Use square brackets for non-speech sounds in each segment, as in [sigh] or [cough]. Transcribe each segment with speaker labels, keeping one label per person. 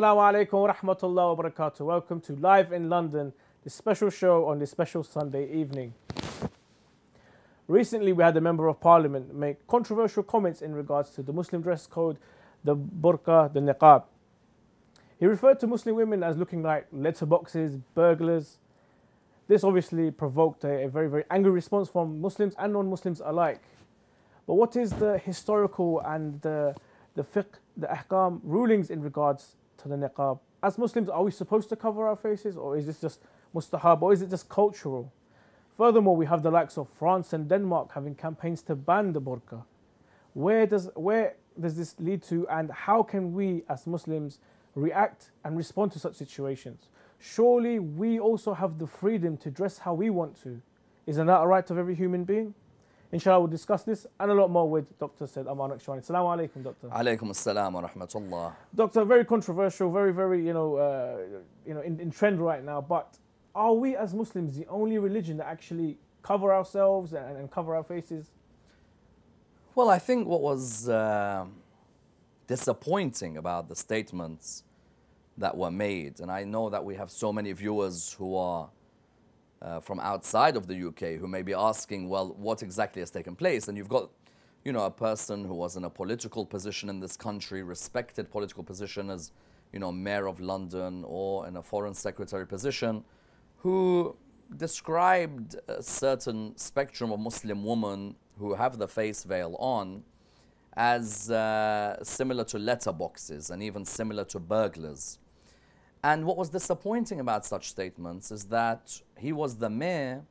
Speaker 1: Assalamu alaikum wa wa barakatuh. Welcome to Live in London, the special show on this special Sunday evening. Recently, we had a member of parliament make controversial comments in regards to the Muslim dress code, the burqa, the niqab. He referred to Muslim women as looking like letterboxes, burglars. This obviously provoked a, a very, very angry response from Muslims and non Muslims alike. But what is the historical and the, the fiqh, the ahkam rulings in regards to the niqab? As Muslims, are we supposed to cover our faces or is this just mustahab or is it just cultural? Furthermore, we have the likes of France and Denmark having campaigns to ban the burqa. Where does, where does this lead to, and how can we as Muslims react and respond to such situations? Surely we also have the freedom to dress how we want to. Isn't that a right of every human being? Inshallah, we'll discuss this and a lot more with Dr. Sayed Ammar Nakshawani. Assalamu alaikum, Doctor.
Speaker 2: Alaykum assalam wa rahmatullah.
Speaker 1: Doctor, very controversial, very, very, you know, uh, you know, in, in trend right now. But are we as Muslims the only religion that actually cover ourselves and, and cover our faces?
Speaker 2: Well, I think what was uh, disappointing about the statements that were made, and I know that we have so many viewers who are uh, from outside of the UK who may be asking, well, what exactly has taken place? And you've got, you know, a person who was in a political position in this country, respected political position as, you know, mayor of London or in a foreign secretary position, who described a certain spectrum of Muslim women who have the face veil on as uh, similar to letterboxes and even similar to burglars. And what was disappointing about such statements is that he was the mayor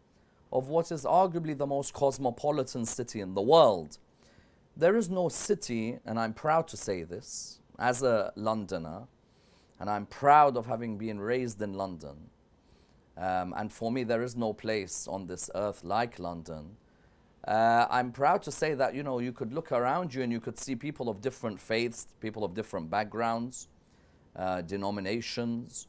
Speaker 2: of what is arguably the most cosmopolitan city in the world. There is no city, and I'm proud to say this as a Londoner, and I'm proud of having been raised in London. Um, and for me, there is no place on this earth like London. Uh, I'm proud to say that, you know, you could look around you and you could see people of different faiths, people of different backgrounds, uh, denominations,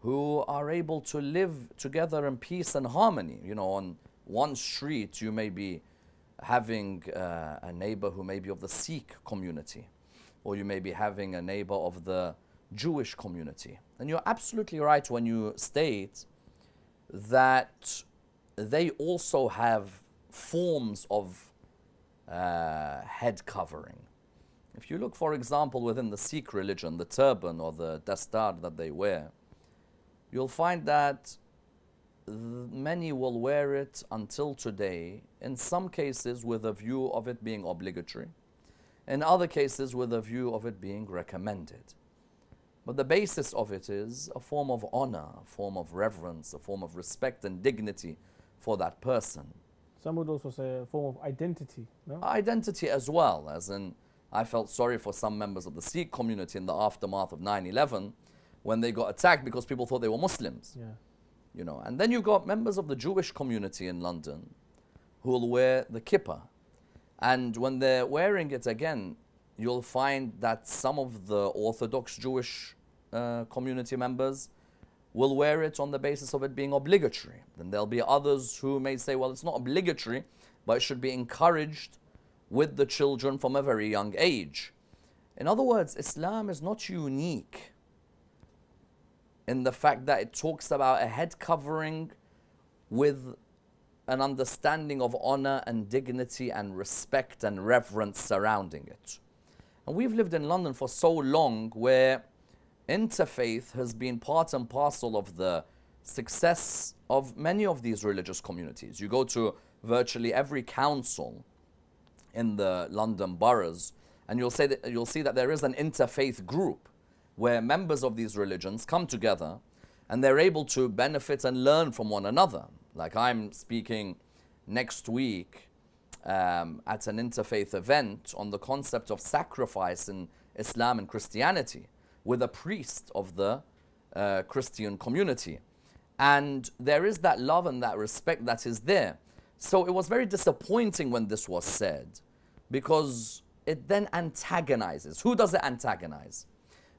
Speaker 2: who are able to live together in peace and harmony. You know, on one street, you may be having uh, a neighbor who may be of the Sikh community, or you may be having a neighbor of the Jewish community. And you're absolutely right when you state that they also have forms of uh, head covering. If you look, for example, within the Sikh religion, the turban or the dastar that they wear, you'll find that many will wear it until today, in some cases with a view of it being obligatory, in other cases with a view of it being recommended. But the basis of it is a form of honor, a form of reverence, a form of respect and dignity for that person.
Speaker 1: Some would also say a form of identity, no?
Speaker 2: Identity as well, as in, I felt sorry for some members of the Sikh community in the aftermath of 9 11 when they got attacked because people thought they were Muslims.
Speaker 1: Yeah.
Speaker 2: You know, and then you've got members of the Jewish community in London who will wear the kippah. And when they're wearing it again, you'll find that some of the Orthodox Jewish uh, community members will wear it on the basis of it being obligatory. Then there'll be others who may say, well, it's not obligatory, but it should be encouraged with the children from a very young age. In other words, Islam is not unique in the fact that it talks about a head covering with an understanding of honor and dignity and respect and reverence surrounding it. And we've lived in London for so long where interfaith has been part and parcel of the success of many of these religious communities. You go to virtually every council in the London boroughs, and you'll, say that, you'll see that there is an interfaith group where members of these religions come together and they're able to benefit and learn from one another. Like I'm speaking next week um, at an interfaith event on the concept of sacrifice in Islam and Christianity with a priest of the uh, Christian community. And there is that love and that respect that is there. So it was very disappointing when this was said because it then antagonizes. Who does it antagonize?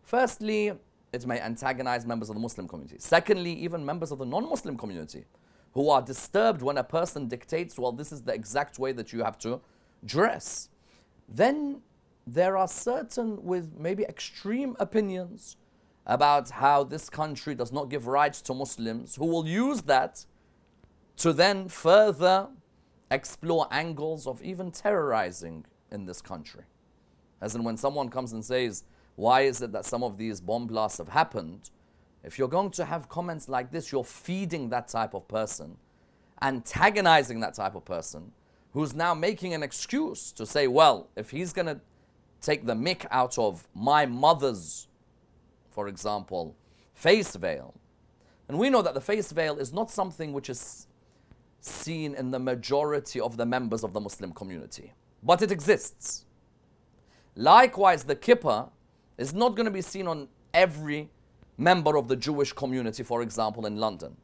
Speaker 2: Firstly, it may antagonize members of the Muslim community. Secondly, even members of the non Muslim community who are disturbed when a person dictates, well, this is the exact way that you have to dress. Then there are certain with maybe extreme opinions about how this country does not give rights to Muslims, who will use that to then further explore angles of even terrorizing in this country. As in, when someone comes and says, Why is it that some of these bomb blasts have happened? If you're going to have comments like this, you're feeding that type of person, antagonizing that type of person, who's now making an excuse to say, Well, if he's going to take the mick out of my mother's, for example, face veil, and we know that the face veil is not something which is seen in the majority of the members of the Muslim community, but it exists. Likewise, the kippah is not going to be seen on every member of the Jewish community, for example, in London,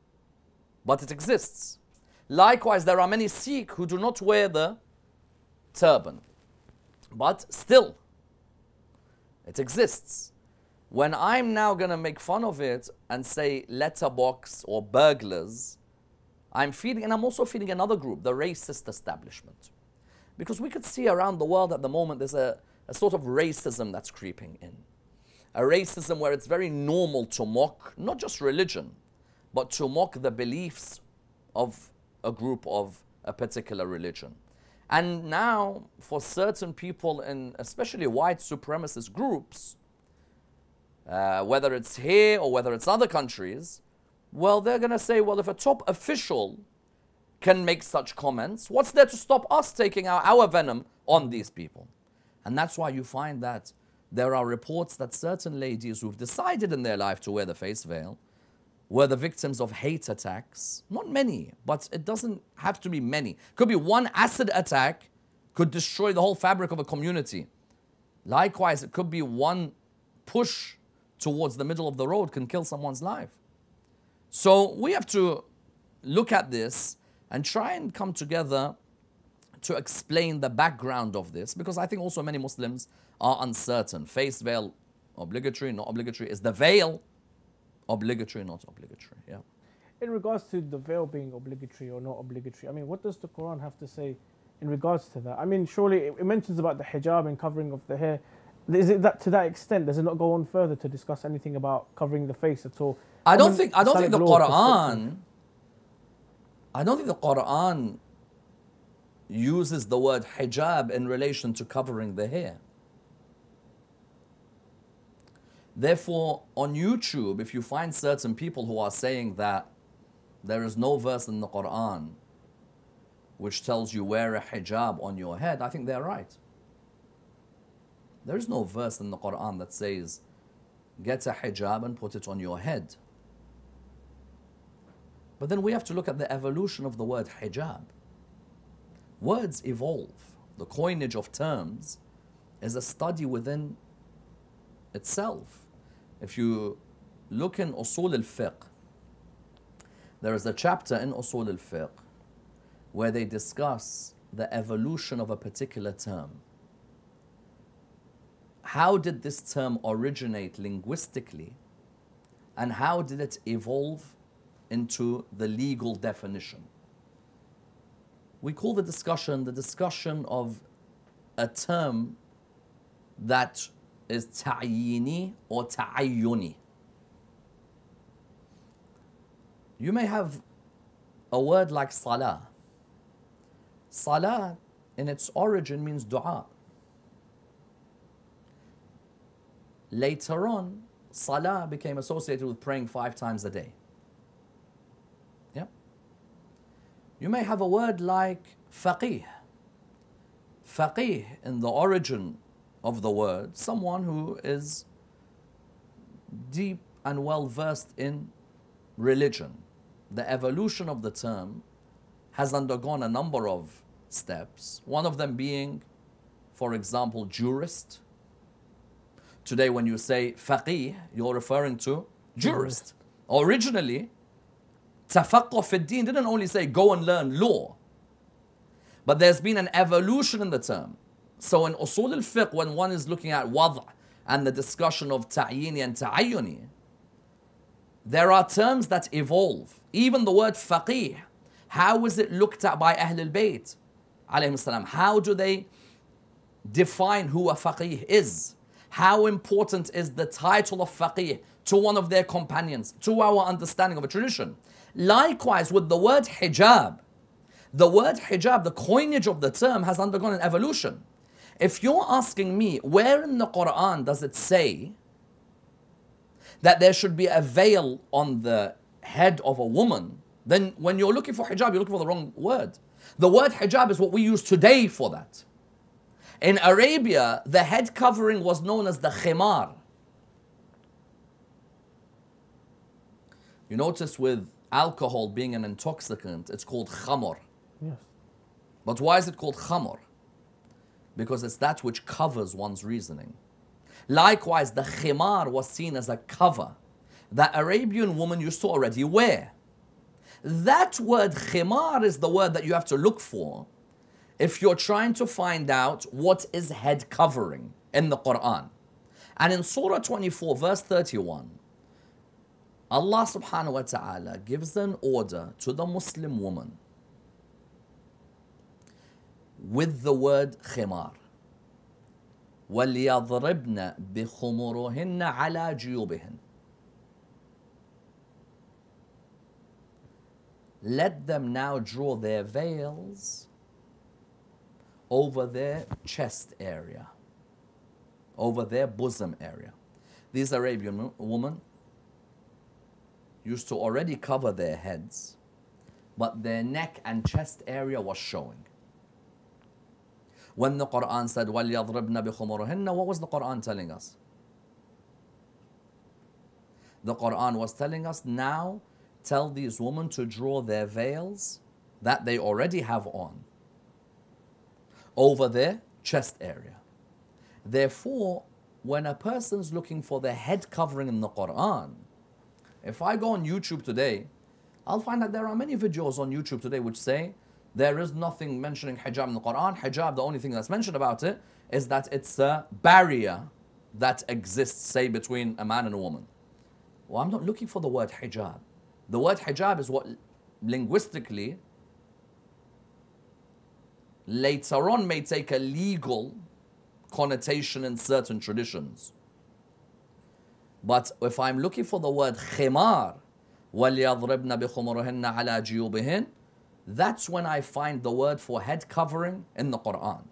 Speaker 2: but it exists. Likewise, there are many Sikh who do not wear the turban, but still, it exists. When I'm now going to make fun of it and say letterbox or burglars, I'm feeding, and I'm also feeding another group, the racist establishment. Because we could see around the world at the moment there's a, a sort of racism that's creeping in. A racism where it's very normal to mock not just religion, but to mock the beliefs of a group of a particular religion. And now, for certain people, and especially white supremacist groups, uh, whether it's here or whether it's other countries, well, they're going to say, well, if a top official can make such comments, what's there to stop us taking our, our venom on these people? And that's why you find that there are reports that certain ladies who've decided in their life to wear the face veil were the victims of hate attacks. Not many, but it doesn't have to be many. Could be one acid attack could destroy the whole fabric of a community. Likewise, it could be one push towards the middle of the road can kill someone's life. So we have to look at this and try and come together to explain the background of this because I think also many Muslims are uncertain. Face veil, obligatory, not obligatory. Is the veil obligatory, not obligatory? Yeah.
Speaker 1: In regards to the veil being obligatory or not obligatory, I mean, what does the Quran have to say in regards to that? I mean, surely it mentions about the hijab and covering of the hair. Is it that to that extent? Does it not go on further to discuss anything about covering the face at all?
Speaker 2: I don't think I don't think the Quran I don't think the Quran uses the word hijab in relation to covering the hair. Therefore, on YouTube, if you find certain people who are saying that there is no verse in the Quran which tells you wear a hijab on your head, I think they're right. There is no verse in the Quran that says, get a hijab and put it on your head. But then we have to look at the evolution of the word hijab. Words evolve. The coinage of terms is a study within itself. If you look in Usul al-Fiqh, there is a chapter in Usul al-Fiqh where they discuss the evolution of a particular term. How did this term originate linguistically and how did it evolve into the legal definition. We call the discussion the discussion of a term that is ta'yini or ta'ayyuni. You may have a word like salah. Salah in its origin means dua. Later on, salah became associated with praying five times a day. You may have a word like faqih. Faqih, in the origin of the word, someone who is deep and well versed in religion. The evolution of the term has undergone a number of steps, one of them being, for example, jurist. Today, when you say faqih, you're referring to jurist. Originally, Tafaqqah fi din didn't only say go and learn law, but there's been an evolution in the term. So in usul al-fiqh, when one is looking at wad' and the discussion of ta'yini and ta'ayyuni, there are terms that evolve. Even the word faqih, how is it looked at by Ahl al-Bayt? How do they define who a faqih is? How important is the title of faqih to one of their companions, to our understanding of a tradition. Likewise, with the word hijab, the word hijab, the coinage of the term, has undergone an evolution. If you're asking me, where in the Quran does it say that there should be a veil on the head of a woman, then when you're looking for hijab, you're looking for the wrong word. The word hijab is what we use today for that. In Arabia, the head covering was known as the khimar. You notice with alcohol being an intoxicant, it's called khamr.
Speaker 1: Yes.
Speaker 2: But why is it called khamr? Because it's that which covers one's reasoning. Likewise, the khimar was seen as a cover that Arabian woman used to already wear. That word khimar is the word that you have to look for if you're trying to find out what is head covering in the Quran. And in Surah 24, verse 31, Allah subhanahu wa ta'ala gives an order to the Muslim woman with the word khimar. وَلْيَضْرِبْنَ بِخُمُرُهِنَّ عَلَى جُيُوبِهِنَّ Let them now draw their veils over their chest area, over their bosom area. These Arabian women used to already cover their heads, but their neck and chest area was showing. When the Quran said, وَلْيَضْرِبْنَ بِخُمُرِهِنَّ What was the Quran telling us? The Quran was telling us now tell these women to draw their veils that they already have on over their chest area. Therefore, when a person's looking for the head covering in the Quran, if I go on YouTube today, I'll find that there are many videos on YouTube today which say there is nothing mentioning hijab in the Quran. Hijab, the only thing that's mentioned about it is that it's a barrier that exists, say, between a man and a woman. Well, I'm not looking for the word hijab. The word hijab is what linguistically later on may take a legal connotation in certain traditions. But if I'm looking for the word khimar, وَلْيَضْرِبْنَ بِخُمُرِهِنَّ عَلَى جِيُوبِهِنَّ That's when I find the word for head covering in the Quran.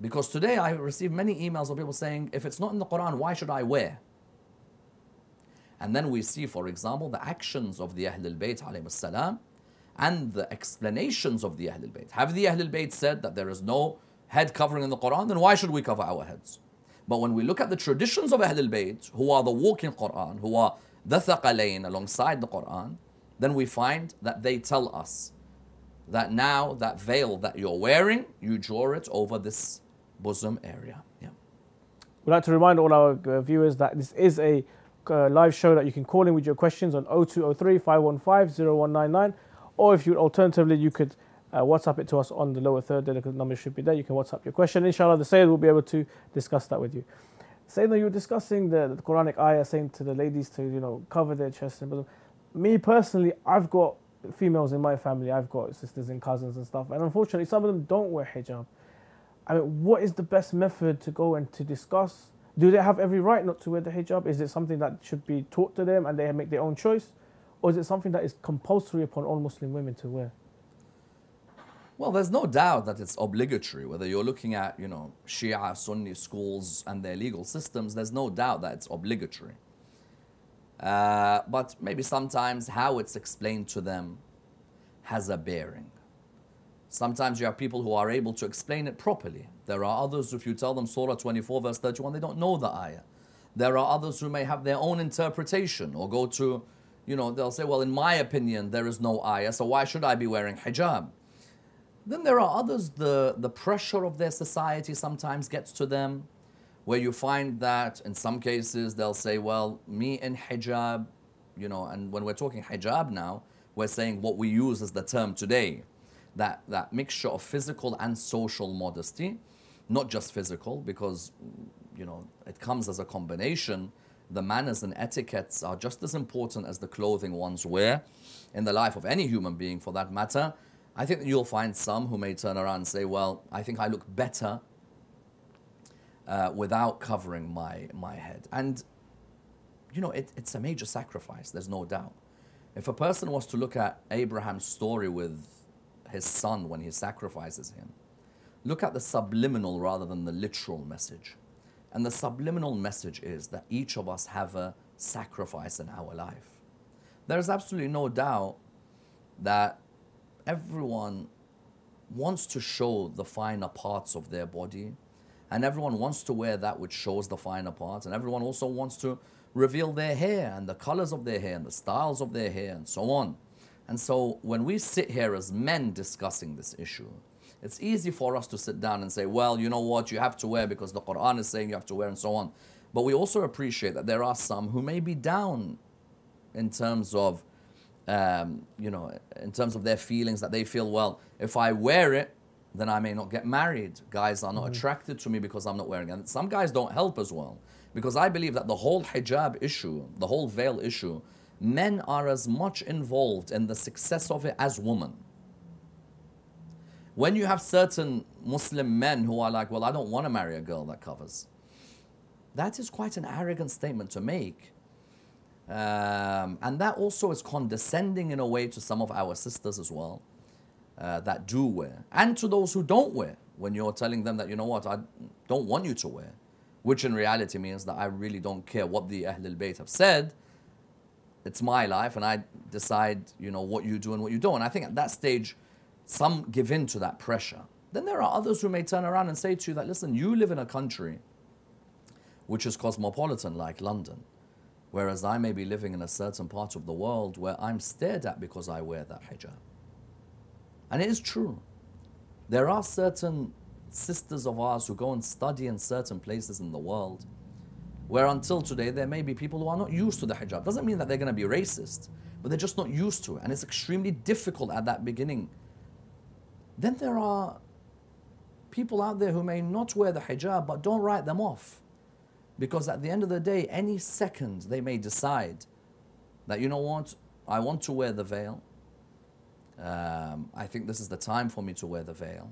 Speaker 2: Because today I receive many emails of people saying, if it's not in the Quran, why should I wear? And then we see, for example, the actions of the Ahlul Bayt salam and the explanations of the Ahlul Bayt. Have the Ahlul Bayt said that there is no head covering in the Quran? Then why should we cover our heads? But when we look at the traditions of Ahlul Bayt, who are the walking Quran, who are the Thaqalain alongside the Quran, then we find that they tell us that now that veil that you're wearing, you draw it over this bosom area. Yeah.
Speaker 1: We'd like to remind all our uh, viewers that this is a uh, live show that you can call in with your questions on 0203 515 0199. Or if you alternatively, you could uh, WhatsApp it to us on the lower third. The number should be there. You can WhatsApp your question. Inshallah, the Sayyid will be able to discuss that with you. Sayyidina, you were discussing the, the Quranic ayah saying to the ladies to, you know, cover their chest and bosom. Me personally, I've got females in my family. I've got sisters and cousins and stuff. And unfortunately, some of them don't wear hijab. I mean, what is the best method to go and to discuss? Do they have every right not to wear the hijab? Is it something that should be taught to them and they make their own choice? Or is it something that is compulsory upon all Muslim women to wear?
Speaker 2: Well, there's no doubt that it's obligatory. Whether you're looking at, you know, Shia, Sunni schools and their legal systems, there's no doubt that it's obligatory. Uh, but maybe sometimes how it's explained to them has a bearing. Sometimes you have people who are able to explain it properly. There are others, if you tell them Surah 24, verse 31, they don't know the ayah. There are others who may have their own interpretation or go to, you know, they'll say, well, in my opinion, there is no ayah, so why should I be wearing hijab? Then there are others, the, the pressure of their society sometimes gets to them, where you find that in some cases they'll say, well, me in hijab, you know, and when we're talking hijab now, we're saying what we use as the term today that, that mixture of physical and social modesty, not just physical, because you know it comes as a combination. The manners and etiquettes are just as important as the clothing ones wear in the life of any human being, for that matter. I think that you'll find some who may turn around and say, "Well, I think I look better uh, without covering my, my head. And, you know, it, it's a major sacrifice, there's no doubt. If a person was to look at Abraham's story with his son when he sacrifices him, look at the subliminal rather than the literal message. And the subliminal message is that each of us have a sacrifice in our life. There's absolutely no doubt that everyone wants to show the finer parts of their body, and everyone wants to wear that which shows the finer parts, and everyone also wants to reveal their hair and the colors of their hair and the styles of their hair and so on. And so when we sit here as men discussing this issue, it's easy for us to sit down and say, well, you know what, you have to wear because the Quran is saying you have to wear and so on. But we also appreciate that there are some who may be down in terms of, um, you know, in terms of their feelings that they feel, well, if I wear it, then I may not get married. Guys are not mm-hmm. attracted to me because I'm not wearing it. And some guys don't help as well. Because I believe that the whole hijab issue, the whole veil issue, men are as much involved in the success of it as women. When you have certain Muslim men who are like, well, I don't want to marry a girl that covers, that is quite an arrogant statement to make. Um, and that also is condescending in a way to some of our sisters as well uh, that do wear, and to those who don't wear, when you're telling them that, you know what, I don't want you to wear, which in reality means that I really don't care what the Ahl al-Bayt have said. It's my life, and I decide, you know, what you do and what you don't. And I think at that stage, some give in to that pressure. Then there are others who may turn around and say to you that, listen, you live in a country which is cosmopolitan like London, whereas I may be living in a certain part of the world where I'm stared at because I wear that hijab. And it is true. There are certain sisters of ours who go and study in certain places in the world where until today there may be people who are not used to the hijab. Doesn't mean that they're going to be racist, but they're just not used to it. And it's extremely difficult at that beginning then there are people out there who may not wear the hijab but don't write them off. Because at the end of the day, any second they may decide that, you know what, I want to wear the veil. Um, I think this is the time for me to wear the veil.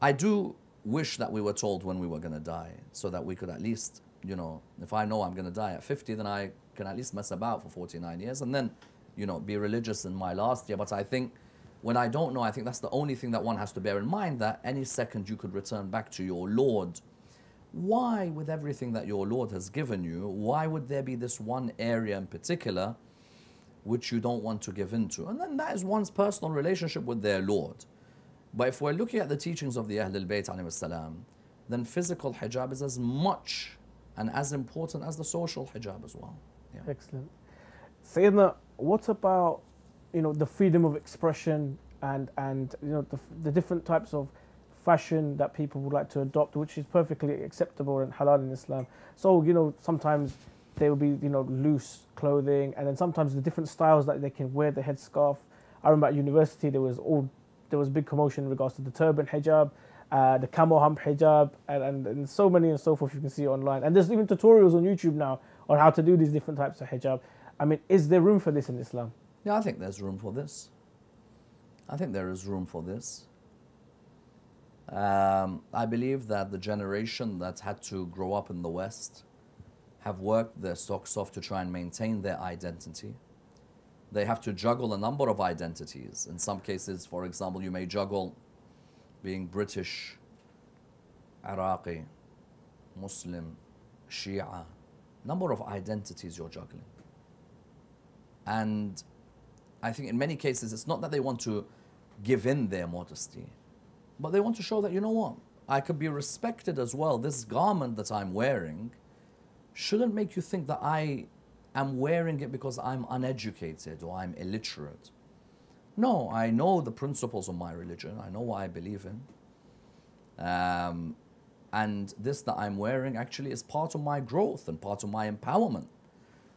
Speaker 2: I do wish that we were told when we were going to die so that we could at least, you know, if I know I'm going to die at 50, then I can at least mess about for 49 years and then, you know, be religious in my last year. But I think when I don't know, I think that's the only thing that one has to bear in mind that any second you could return back to your Lord. Why, with everything that your Lord has given you, why would there be this one area in particular which you don't want to give into? And then that is one's personal relationship with their Lord. But if we're looking at the teachings of the Ahl al-Bayt then physical hijab is as much and as important as the social hijab as well.
Speaker 1: Yeah. Excellent. Sayyidina, what about you know the freedom of expression and and you know the, the different types of fashion that people would like to adopt, which is perfectly acceptable and halal in Islam. So you know sometimes there will be you know loose clothing, and then sometimes the different styles that they can wear the headscarf. I remember at university there was all there was big commotion in regards to the turban hijab, uh, the camel hump hijab, and, and, and so many and so forth. You can see online, and there's even tutorials on YouTube now on how to do these different types of hijab. I mean, is there room for this in Islam?
Speaker 2: Yeah, I think there's room for this. I think there is room for this. Um, I believe that the generation that had to grow up in the West have worked their socks off to try and maintain their identity. They have to juggle a number of identities. In some cases, for example, you may juggle being British, Iraqi, Muslim, Shia, number of identities you're juggling. And I think in many cases it's not that they want to give in their modesty, but they want to show that, you know what, I could be respected as well. This garment that I'm wearing shouldn't make you think that I am wearing it because I'm uneducated or I'm illiterate. No, I know the principles of my religion. I know what I believe in. Um, and this that I'm wearing actually is part of my growth and part of my empowerment.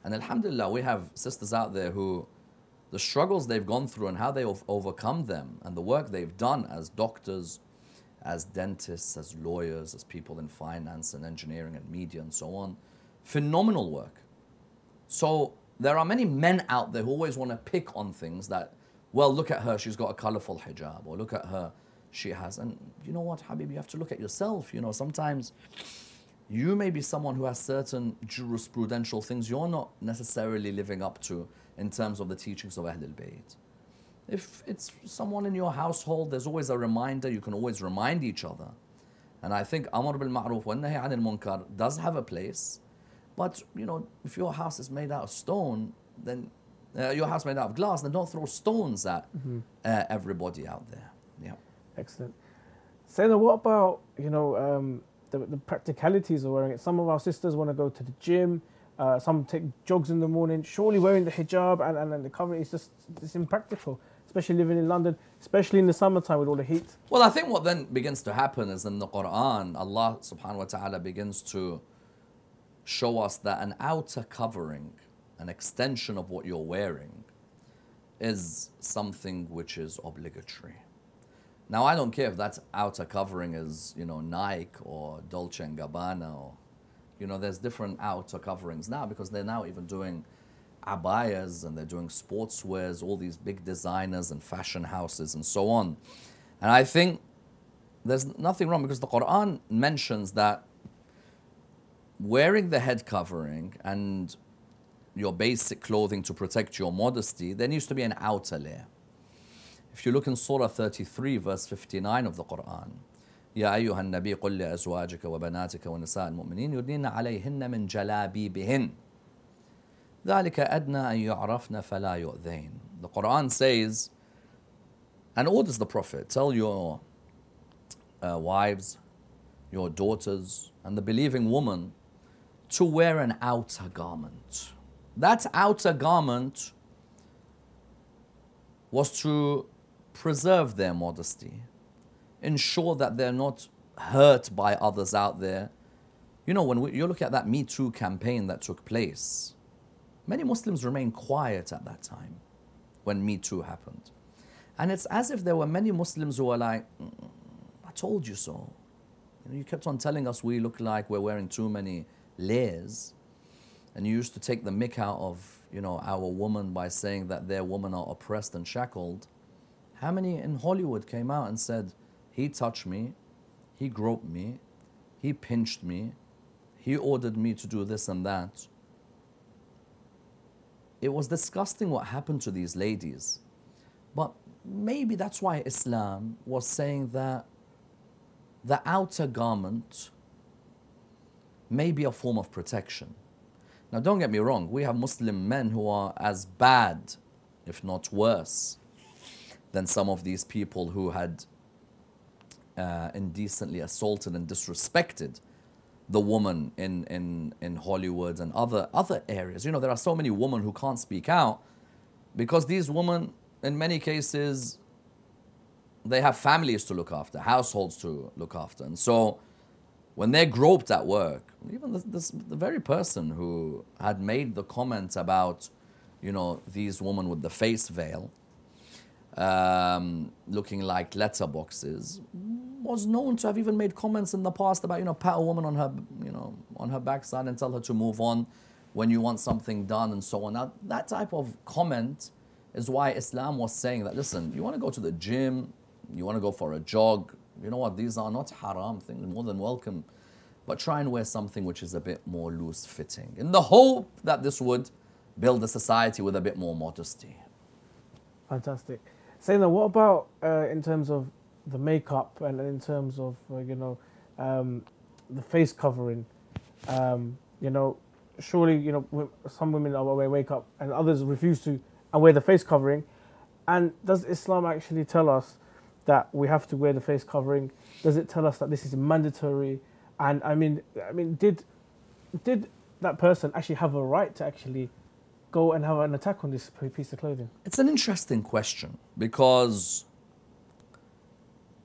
Speaker 2: And Alhamdulillah, we have sisters out there who the struggles they've gone through and how they've overcome them and the work they've done as doctors, as dentists, as lawyers, as people in finance and engineering and media and so on. Phenomenal work. So there are many men out there who always want to pick on things that, well, look at her, she's got a colorful hijab, or look at her, she has. And you know what, Habib, you have to look at yourself. You know, sometimes you may be someone who has certain jurisprudential things you're not necessarily living up to in terms of the teachings of Ahlul Bayt. If it's someone in your household, there's always a reminder, you can always remind each other. And I think Amr bil Ma'ruf wa Nahi anil Munkar does have a place. But, you know, if your house is made out of stone, then uh, your house made out of glass, then don't throw stones at
Speaker 1: Mm-hmm.
Speaker 2: uh, everybody out there. Yeah.
Speaker 1: Excellent. Sayna, what about you know um, the, the practicalities of wearing it? Some of our sisters want to go to the gym. Uh, some take jogs in the morning. Surely wearing the hijab and, and, and the cover is just it's impractical, especially living in London, especially in the summertime with all the heat.
Speaker 2: Well, I think what then begins to happen is in the Quran, Allah subhanahu wa ta'ala begins to show us that an outer covering, an extension of what you're wearing, is something which is obligatory. Now, I don't care if that outer covering is, you know, Nike or Dolce Gabbana or, you know, there's different outer coverings now because they're now even doing abayas and they're doing sportswears, all these big designers and fashion houses and so on. And I think there's nothing wrong because the Quran mentions that wearing the head covering and your basic clothing to protect your modesty, there needs to be an outer layer. If you look in Surah 33, verse 59 of the Quran, يا أيها النبي قل لأزواجك وبناتك ونساء المؤمنين يدنين عليهن من جلابيبهن ذلك أدنى أن يعرفن فلا يؤذين The Quran says and orders the Prophet, tell your uh, wives, your daughters, and the believing woman to wear an outer garment. That outer garment was to preserve their modesty, ensure that they're not hurt by others out there. You know, when we, you look at that Me Too campaign that took place, many Muslims remained quiet at that time when Me Too happened. And it's as if there were many Muslims who were like, "Mm, I told you so. You, know, you kept on telling us we look like we're wearing too many layers. And you used to take the mick out of, you know, our woman by saying that their women are oppressed and shackled. How many in Hollywood came out and said, he touched me, he groped me, he pinched me, he ordered me to do this and that. It was disgusting what happened to these ladies. But maybe that's why Islam was saying that the outer garment may be a form of protection. Now, don't get me wrong, we have Muslim men who are as bad, if not worse, than some of these people who had uh, indecently assaulted and disrespected the woman in, in, in Hollywood and other, other areas. You know, there are so many women who can't speak out because these women, in many cases, they have families to look after, households to look after. And so when they're groped at work, even this, this, the very person who had made the comment about, you know, these women with the face veil, um, looking like letterboxes, was known to have even made comments in the past about, you know, pat a woman on her, you know, on her backside and tell her to move on when you want something done and so on. Now, that type of comment is why Islam was saying that, listen, you want to go to the gym, you want to go for a jog, you know what, these are not haram things, more than welcome. But try and wear something which is a bit more loose fitting in the hope that this would build a society with a bit more modesty.
Speaker 1: Fantastic. Saying that, what about uh, in terms of the makeup and in terms of uh, you know um, the face covering? Um, you know, surely you know some women are wear makeup and others refuse to and wear the face covering. And does Islam actually tell us that we have to wear the face covering? Does it tell us that this is mandatory? And I mean, I mean, did did that person actually have a right to actually go and have an attack on this piece of clothing?
Speaker 2: It's an interesting question because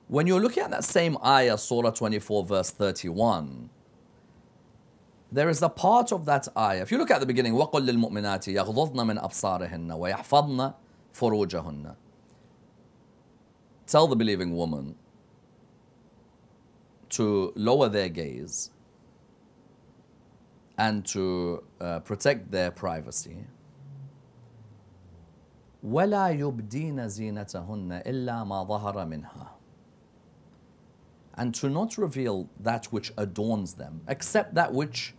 Speaker 2: when you're looking at that same ayah, Surah 24, verse 31, there is a part of that ayah. If you look at the beginning, وَقُلْ لِلْمُؤْمِنَاتِ يَغْضُضْنَ مِنْ أَبْصَارِهِنَّ وَيَحْفَظْنَ فُرُوجَهُنَّ Tell the believing woman to lower their gaze and to uh, protect their privacy. ولا يبدين زينتهن إلا ما ظهر منها. and to not reveal that which adorns them, except that which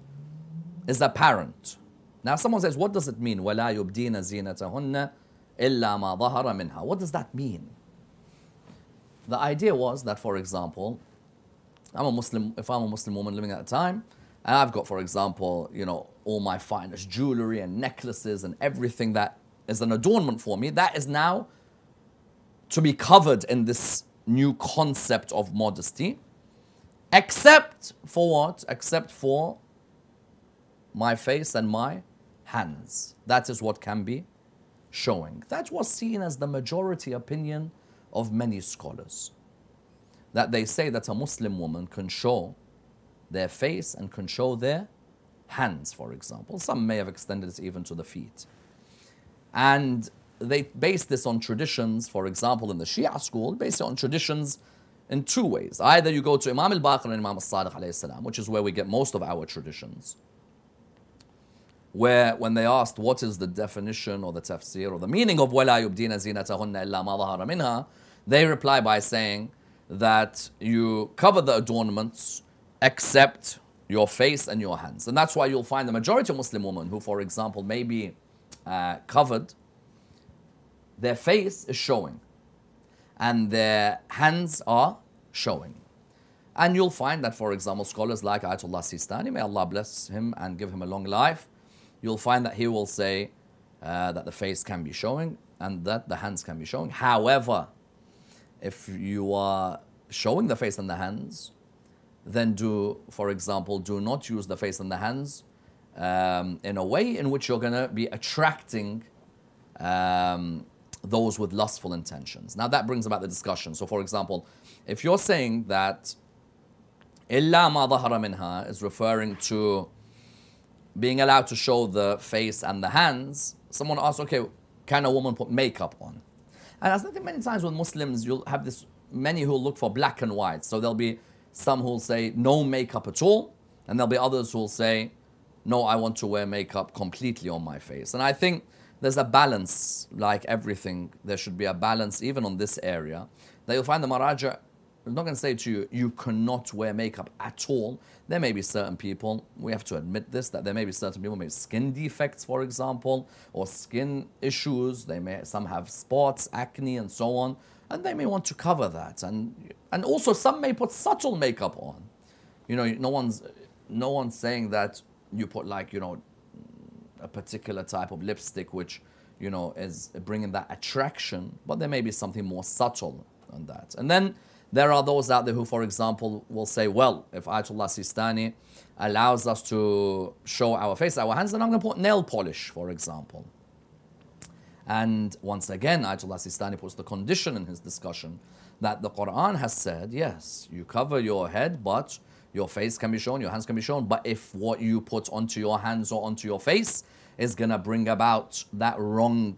Speaker 2: is apparent. Now, someone says, What does it mean? وَلَا يُبْدِينَ زِينَتَهُنَّ إِلَّا مَا ظَهَرَ مِنْهَا. What does that mean? The idea was that, for example, I'm a Muslim, if I'm a Muslim woman living at the time, and I've got, for example, you know, all my finest jewelry and necklaces and everything that is an adornment for me, that is now to be covered in this new concept of modesty, except for what? Except for my face and my hands. That is what can be showing. That was seen as the majority opinion of many scholars. That they say that a Muslim woman can show their face and can show their hands, for example. Some may have extended it even to the feet. And they base this on traditions, for example, in the Shia school, base it on traditions in two ways. Either you go to Imam al-Baqir and Imam al-Sadiq which is where we get most of our traditions. Where when they asked what is the definition or the tafsir or the meaning of وَلَا يُبْدِينَ زِينَتَهُنَّ إِلَّا مَا ظَهَرَ مِنْهَا they reply by saying that you cover the adornments except your face and your hands. And that's why you'll find the majority of Muslim women who, for example, may be uh, covered their face is showing and their hands are showing. And you'll find that, for example, scholars like Ayatollah Sistani, may Allah bless him and give him a long life, you'll find that he will say uh, that the face can be showing and that the hands can be showing. However, if you are showing the face and the hands, then do, for example, do not use the face and the hands um, in a way in which you're going to be attracting um, those with lustful intentions. Now that brings about the discussion. So for example, if you're saying that illa ma dhahara minha is referring to being allowed to show the face and the hands, someone asks, okay, can a woman put makeup on? And I think many times with Muslims, you'll have this many who'll look for black and white. So there'll be some who'll say no makeup at all, and there'll be others who'll say, no, I want to wear makeup completely on my face. And I think there's a balance, like everything. There should be a balance, even on this area. That you'll find the Maraja, I'm not going to say to you, you cannot wear makeup at all. There may be certain people, we have to admit this, that there may be certain people, maybe skin defects, for example, or skin issues. They may, some have spots, acne, and so on, and they may want to cover that. And, and also, some may put subtle makeup on. You know, no one's, no one's saying that you put like, you know, a particular type of lipstick which you know is bringing that attraction but there may be something more subtle on that. And then there are those out there who for example will say well if Ayatollah Sistani allows us to show our face our hands then I'm going to put nail polish for example. And once again Ayatollah Sistani puts the condition in his discussion that the Quran has said yes you cover your head but your face can be shown, your hands can be shown. But if what you put onto your hands or onto your face is going to bring about that wrong,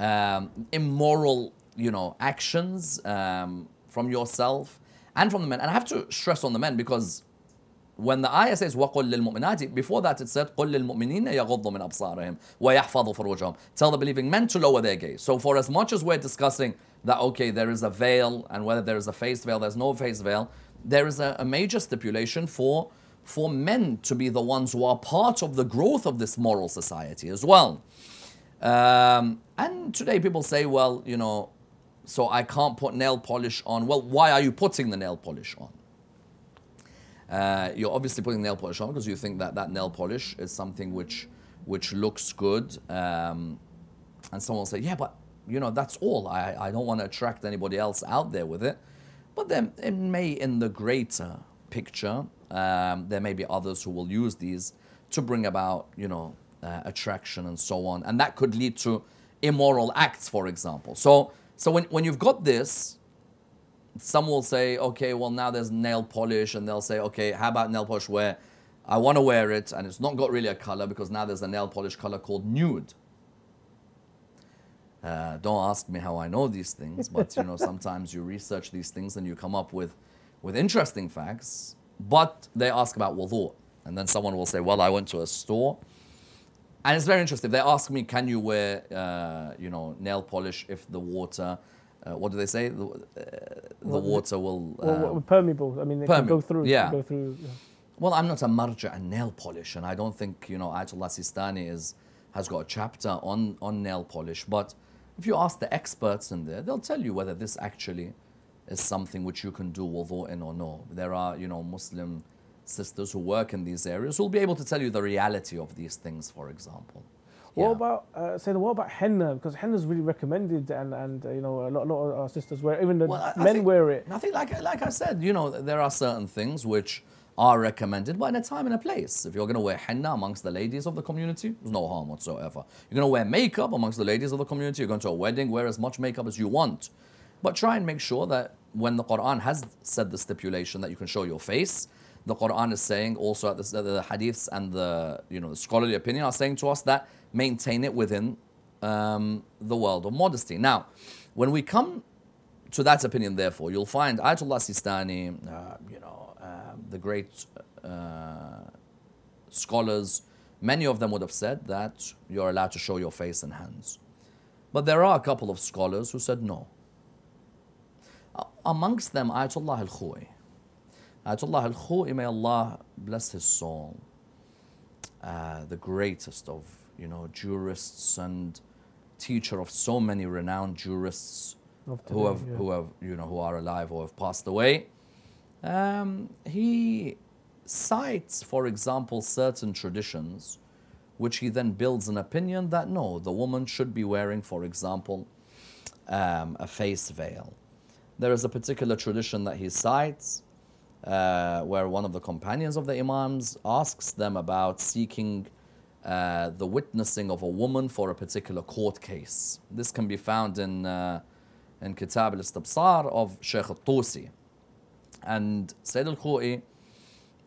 Speaker 2: um, immoral, you know, actions um, from yourself and from the men. And I have to stress on the men because when the ayah says وَقُلْ لِلْمُؤْمِنَاتِ before that it said قُلْ لِلْمُؤْمِنِينَ يَغُضُّ مِنْ أَبْصَارِهِمْ وَيَحْفَظُوا فُرُوجَهُم tell the believing men to lower their gaze so for as much as we're discussing that okay there is a veil and whether there is a face veil there's no face veil there is a, a major stipulation for, for men to be the ones who are part of the growth of this moral society as well. Um, and today people say, well, you know, so I can't put nail polish on. Well, why are you putting the nail polish on? Uh, you're obviously putting nail polish on because you think that that nail polish is something which which looks good. Um, and someone will say, yeah, but you know, that's all. I, I don't want to attract anybody else out there with it. But then it may, in the greater picture, um, there may be others who will use these to bring about, you know, uh, attraction and so on. And that could lead to immoral acts, for example. So, so when, when you've got this, some will say, okay, well, now there's nail polish. And they'll say, okay, how about nail polish where I want to wear it and it's not got really a color because now there's a nail polish color called nude. Uh, don't ask me how I know these things, but you know [laughs] sometimes you research these things and you come up with with interesting facts. But they ask about wudu, and then someone will say, "Well, I went to a store." And it's very interesting. They ask me, "Can you wear, uh, you know, nail polish if the water uh, what do they say? The, uh, the water will.
Speaker 1: Well, well, permeable. I mean, they can go through.
Speaker 2: yeah.
Speaker 1: Go through. Yeah.
Speaker 2: Well, I'm not a marja and nail polish, and I don't think you know Ayatollah Sistani is has got a chapter on on nail polish. But if you ask the experts in there, they'll tell you whether this actually is something which you can do wudu in or no. There are you know Muslim sisters who work in these areas who will be able to tell you the reality of these things. For example,
Speaker 1: What
Speaker 2: Yeah.
Speaker 1: about uh, say what about henna? Because henna is really recommended, and and uh, you know a lot, a lot of our sisters wear. Even the
Speaker 2: Well, I- I
Speaker 1: men
Speaker 2: think-
Speaker 1: wear it.
Speaker 2: I think, like, like I said, you know, there are certain things which are recommended, but in a time and a place. If you're going to wear henna amongst the ladies of the community, there's no harm whatsoever. You're going to wear makeup amongst the ladies of the community, you're going to a wedding, wear as much makeup as you want. But try and make sure that when the Quran has said the stipulation that you can show your face, the Quran is saying also at the, the hadiths and the you know the scholarly opinion are saying to us that maintain it within um, the world of modesty. Now, when we come to that opinion, therefore, you'll find Ayatollah Sistani, uh, you know, the great uh, scholars, many of them would have said that you're allowed to show your face and hands. But there are a couple of scholars who said no. Amongst them, Ayatollah al Khoi. Ayatollah al Khoi, may Allah bless his soul, uh, the greatest of you know jurists and teacher of so many renowned jurists
Speaker 1: Of
Speaker 2: who have
Speaker 1: yeah.
Speaker 2: who have you know who are alive or have passed away. Um, he cites, for example, certain traditions, which he then builds an opinion that no, the woman should be wearing, for example, um, a face veil. There is a particular tradition that he cites uh, where one of the companions of the Imams asks them about seeking uh, the witnessing of a woman for a particular court case. This can be found in, uh, in Kitab al Istibsar of Sheikh al Tusi. And Sayyid al Khou'i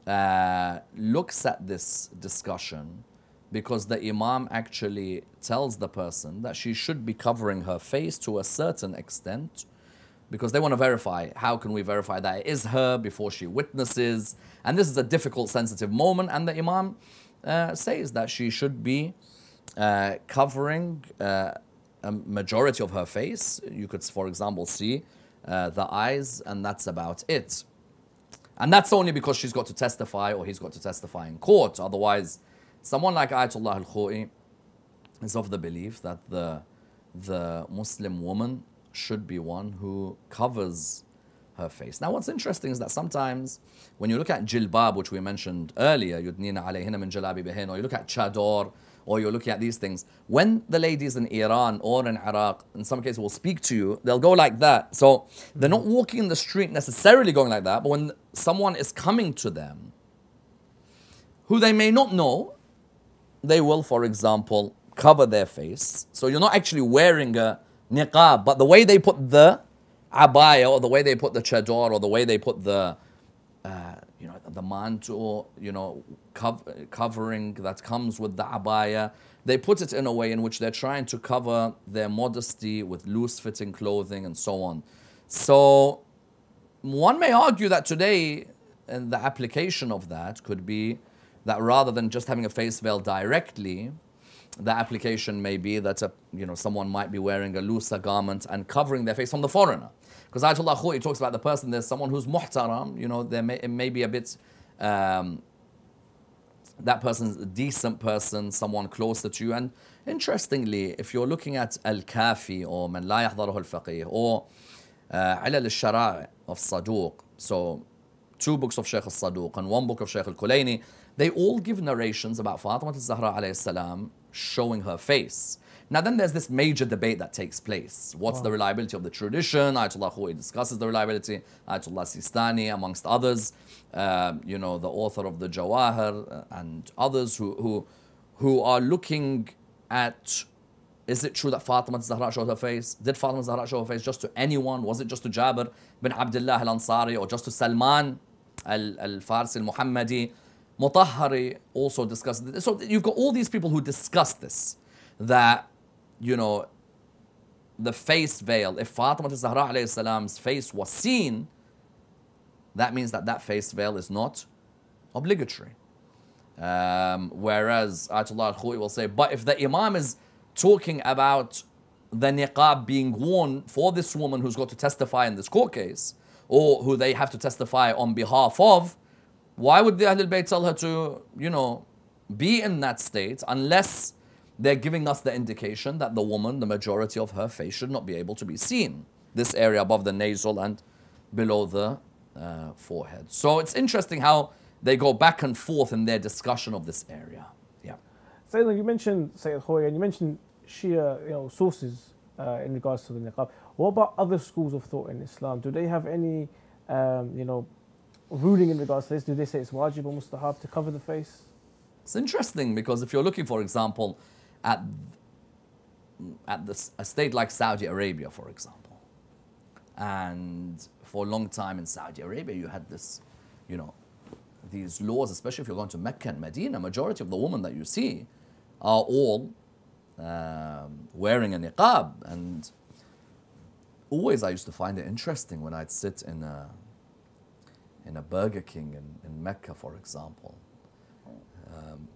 Speaker 2: uh, looks at this discussion because the Imam actually tells the person that she should be covering her face to a certain extent because they want to verify how can we verify that it is her before she witnesses? And this is a difficult sensitive moment. And the imam uh, says that she should be uh, covering uh, a majority of her face. You could for example see uh, the eyes and that's about it and that's only because she's got to testify or he's got to testify in court otherwise someone like ayatollah al-khou'i is of the belief that the the Muslim woman should be one who covers her face. Now, what's interesting is that sometimes when you look at jilbab, which we mentioned earlier, yudnina alayhinna min jalabibihin, or you look at chador, or you're looking at these things, when the ladies in Iran or in Iraq, in some cases, will speak to you, they'll go like that. So they're not walking in the street necessarily going like that, but when someone is coming to them, who they may not know, they will, for example, cover their face. So you're not actually wearing a niqab, but the way they put the abaya or the way they put the chador or the way they put the uh, the manto, you know, cov- covering that comes with the abaya, they put it in a way in which they're trying to cover their modesty with loose-fitting clothing and so on. So one may argue that today, and the application of that could be that rather than just having a face veil directly, the application may be that a, you know someone might be wearing a looser garment and covering their face from the foreigner. Because Ayatollah Khou'i talks about the person, there's someone who's muhtaram, you know, there may, it may be a bit, um, that person's a decent person, someone closer to you. And interestingly, if you're looking at Al-Kafi or Man La Yahdaruhu Al-Faqih or uh, Ilal of Saduq, so two books of Shaykh al-Saduq and one book of Shaykh al-Kulayni, they all give narrations about Fatima al-Zahra alayhi salam showing her face. Now then there's this major debate that takes place. What's the reliability of the tradition? Ayatollah Khou'i discusses the reliability. Ayatollah Sistani, amongst others, um, you know, the author of the Jawahir uh, and others who, who, who are looking at is it true that Fatima Zahra showed her face? Did Fatima Zahra show her face just to anyone? Was it just to Jabir bin Abdullah al Ansari or just to Salman al Farsi al Muhammadi? Mutahhari also discussed this. So you've got all these people who discuss this that, you know, the face veil, if Fatima Zahra alayhi salam's face was seen, that means that that face veil is not obligatory. Um, whereas Ayatollah al Khou'i will say, but if the Imam is talking about the niqab being worn for this woman who's got to testify in this court case, or who they have to testify on behalf of, why would the Ahlul Bayt tell her to, you know, be in that state unless they're giving us the indication that the woman, the majority of her face should not be able to be seen. This area above the nasal and below the uh, forehead. So it's interesting how they go back and forth in their discussion of this area. Yeah.
Speaker 1: Sayyidina, you mentioned Sayyid Khou'i and you mentioned Shia you know, sources uh, in regards to the niqab. What about other schools of thought in Islam? Do they have any, um, you know, ruling in regards to this? Do they say it's wajib or mustahab to cover the face?
Speaker 2: It's interesting because if you're looking, for example, at at this, a state like Saudi Arabia, for example, and for a long time in Saudi Arabia, you had this, you know, these laws, especially if you're going to Mecca and Medina, majority of the women that you see are all um, wearing a niqab. And always I used to find it interesting when I'd sit in a, in a Burger King in, in Mecca, for example. Um,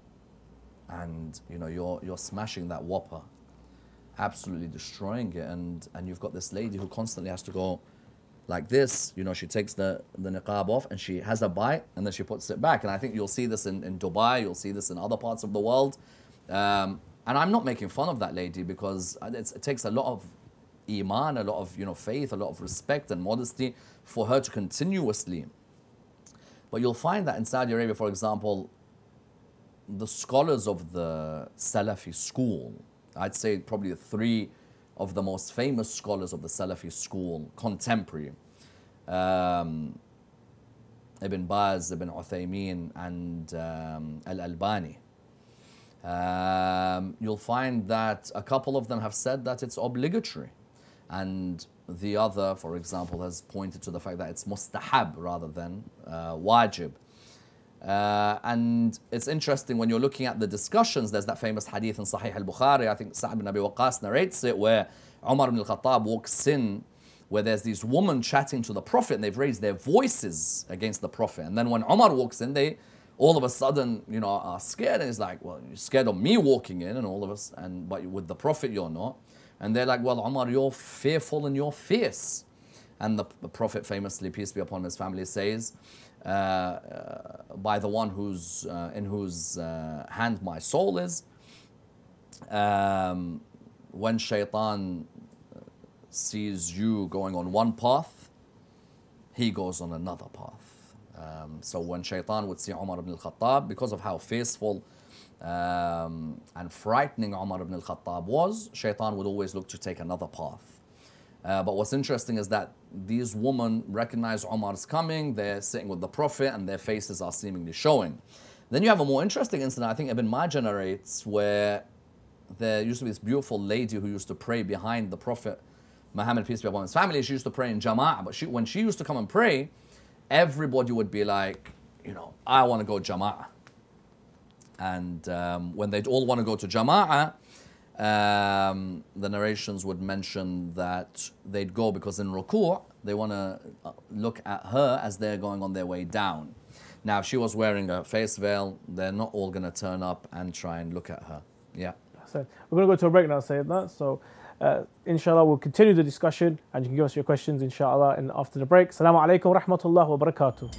Speaker 2: and you know you're you're smashing that whopper absolutely destroying it. And and you've got this lady who constantly has to go like this. You know she takes the the niqab off and she has a bite and then she puts it back. And i think you'll see this in, in dubai. You'll see this in other parts of the world. Um, and i'm not making fun of that lady because it takes a lot of iman a lot of you know faith a lot of respect and modesty for her to continuously. But you'll find that in saudi arabia for example the scholars of the Salafi school, I'd say probably three of the most famous scholars of the Salafi school, contemporary, um, Ibn Baz, Ibn Uthaymeen, and um, Al Albani. Um, you'll find that a couple of them have said that it's obligatory, and the other, for example, has pointed to the fact that it's mustahab rather than uh, wajib. Uh, and it's interesting when you're looking at the discussions, there's that famous hadith in Sahih al Bukhari, I think Sa'd ibn Abi Waqqas narrates it, where Umar ibn al Khattab walks in, where there's these women chatting to the Prophet and they've raised their voices against the Prophet. And then when Umar walks in, they all of a sudden, you know, are scared and he's like, well, you're scared of me walking in and all of us, and but with the Prophet you're not. And they're like, well, Umar, you're fearful and you're fierce. And the, the Prophet famously, peace be upon his family, says, by the one who's uh, in whose hand my soul is. Um, when shaitan sees you going on one path, he goes on another path. Um, so when shaitan would see Umar ibn al-Khattab, because of how faithful um, and frightening Umar ibn al-Khattab was, shaitan would always look to take another path. Uh, but what's interesting is that these women recognize Umar's coming, they're sitting with the Prophet, and their faces are seemingly showing. Then you have a more interesting incident, I think Ibn Majah narrates, where there used to be this beautiful lady who used to pray behind the Prophet Muhammad, peace be upon his family. She used to pray in Jama'ah, but she, when she used to come and pray, everybody would be like, you know, I want to go Jama'ah. And um, when they'd all want to go to Jama'ah, um, the narrations would mention that they'd go because in ruku' they want to uh, look at her as they're going on their way down. Now, if she was wearing a face veil, they're not all going to turn up and try and look at her. Yeah.
Speaker 1: So we're going to go to a break now, saying that. So, uh, inshallah, we'll continue the discussion and you can give us your questions, inshallah, and after the break. Assalamu alaikum wa rahmatullah wa barakatuh.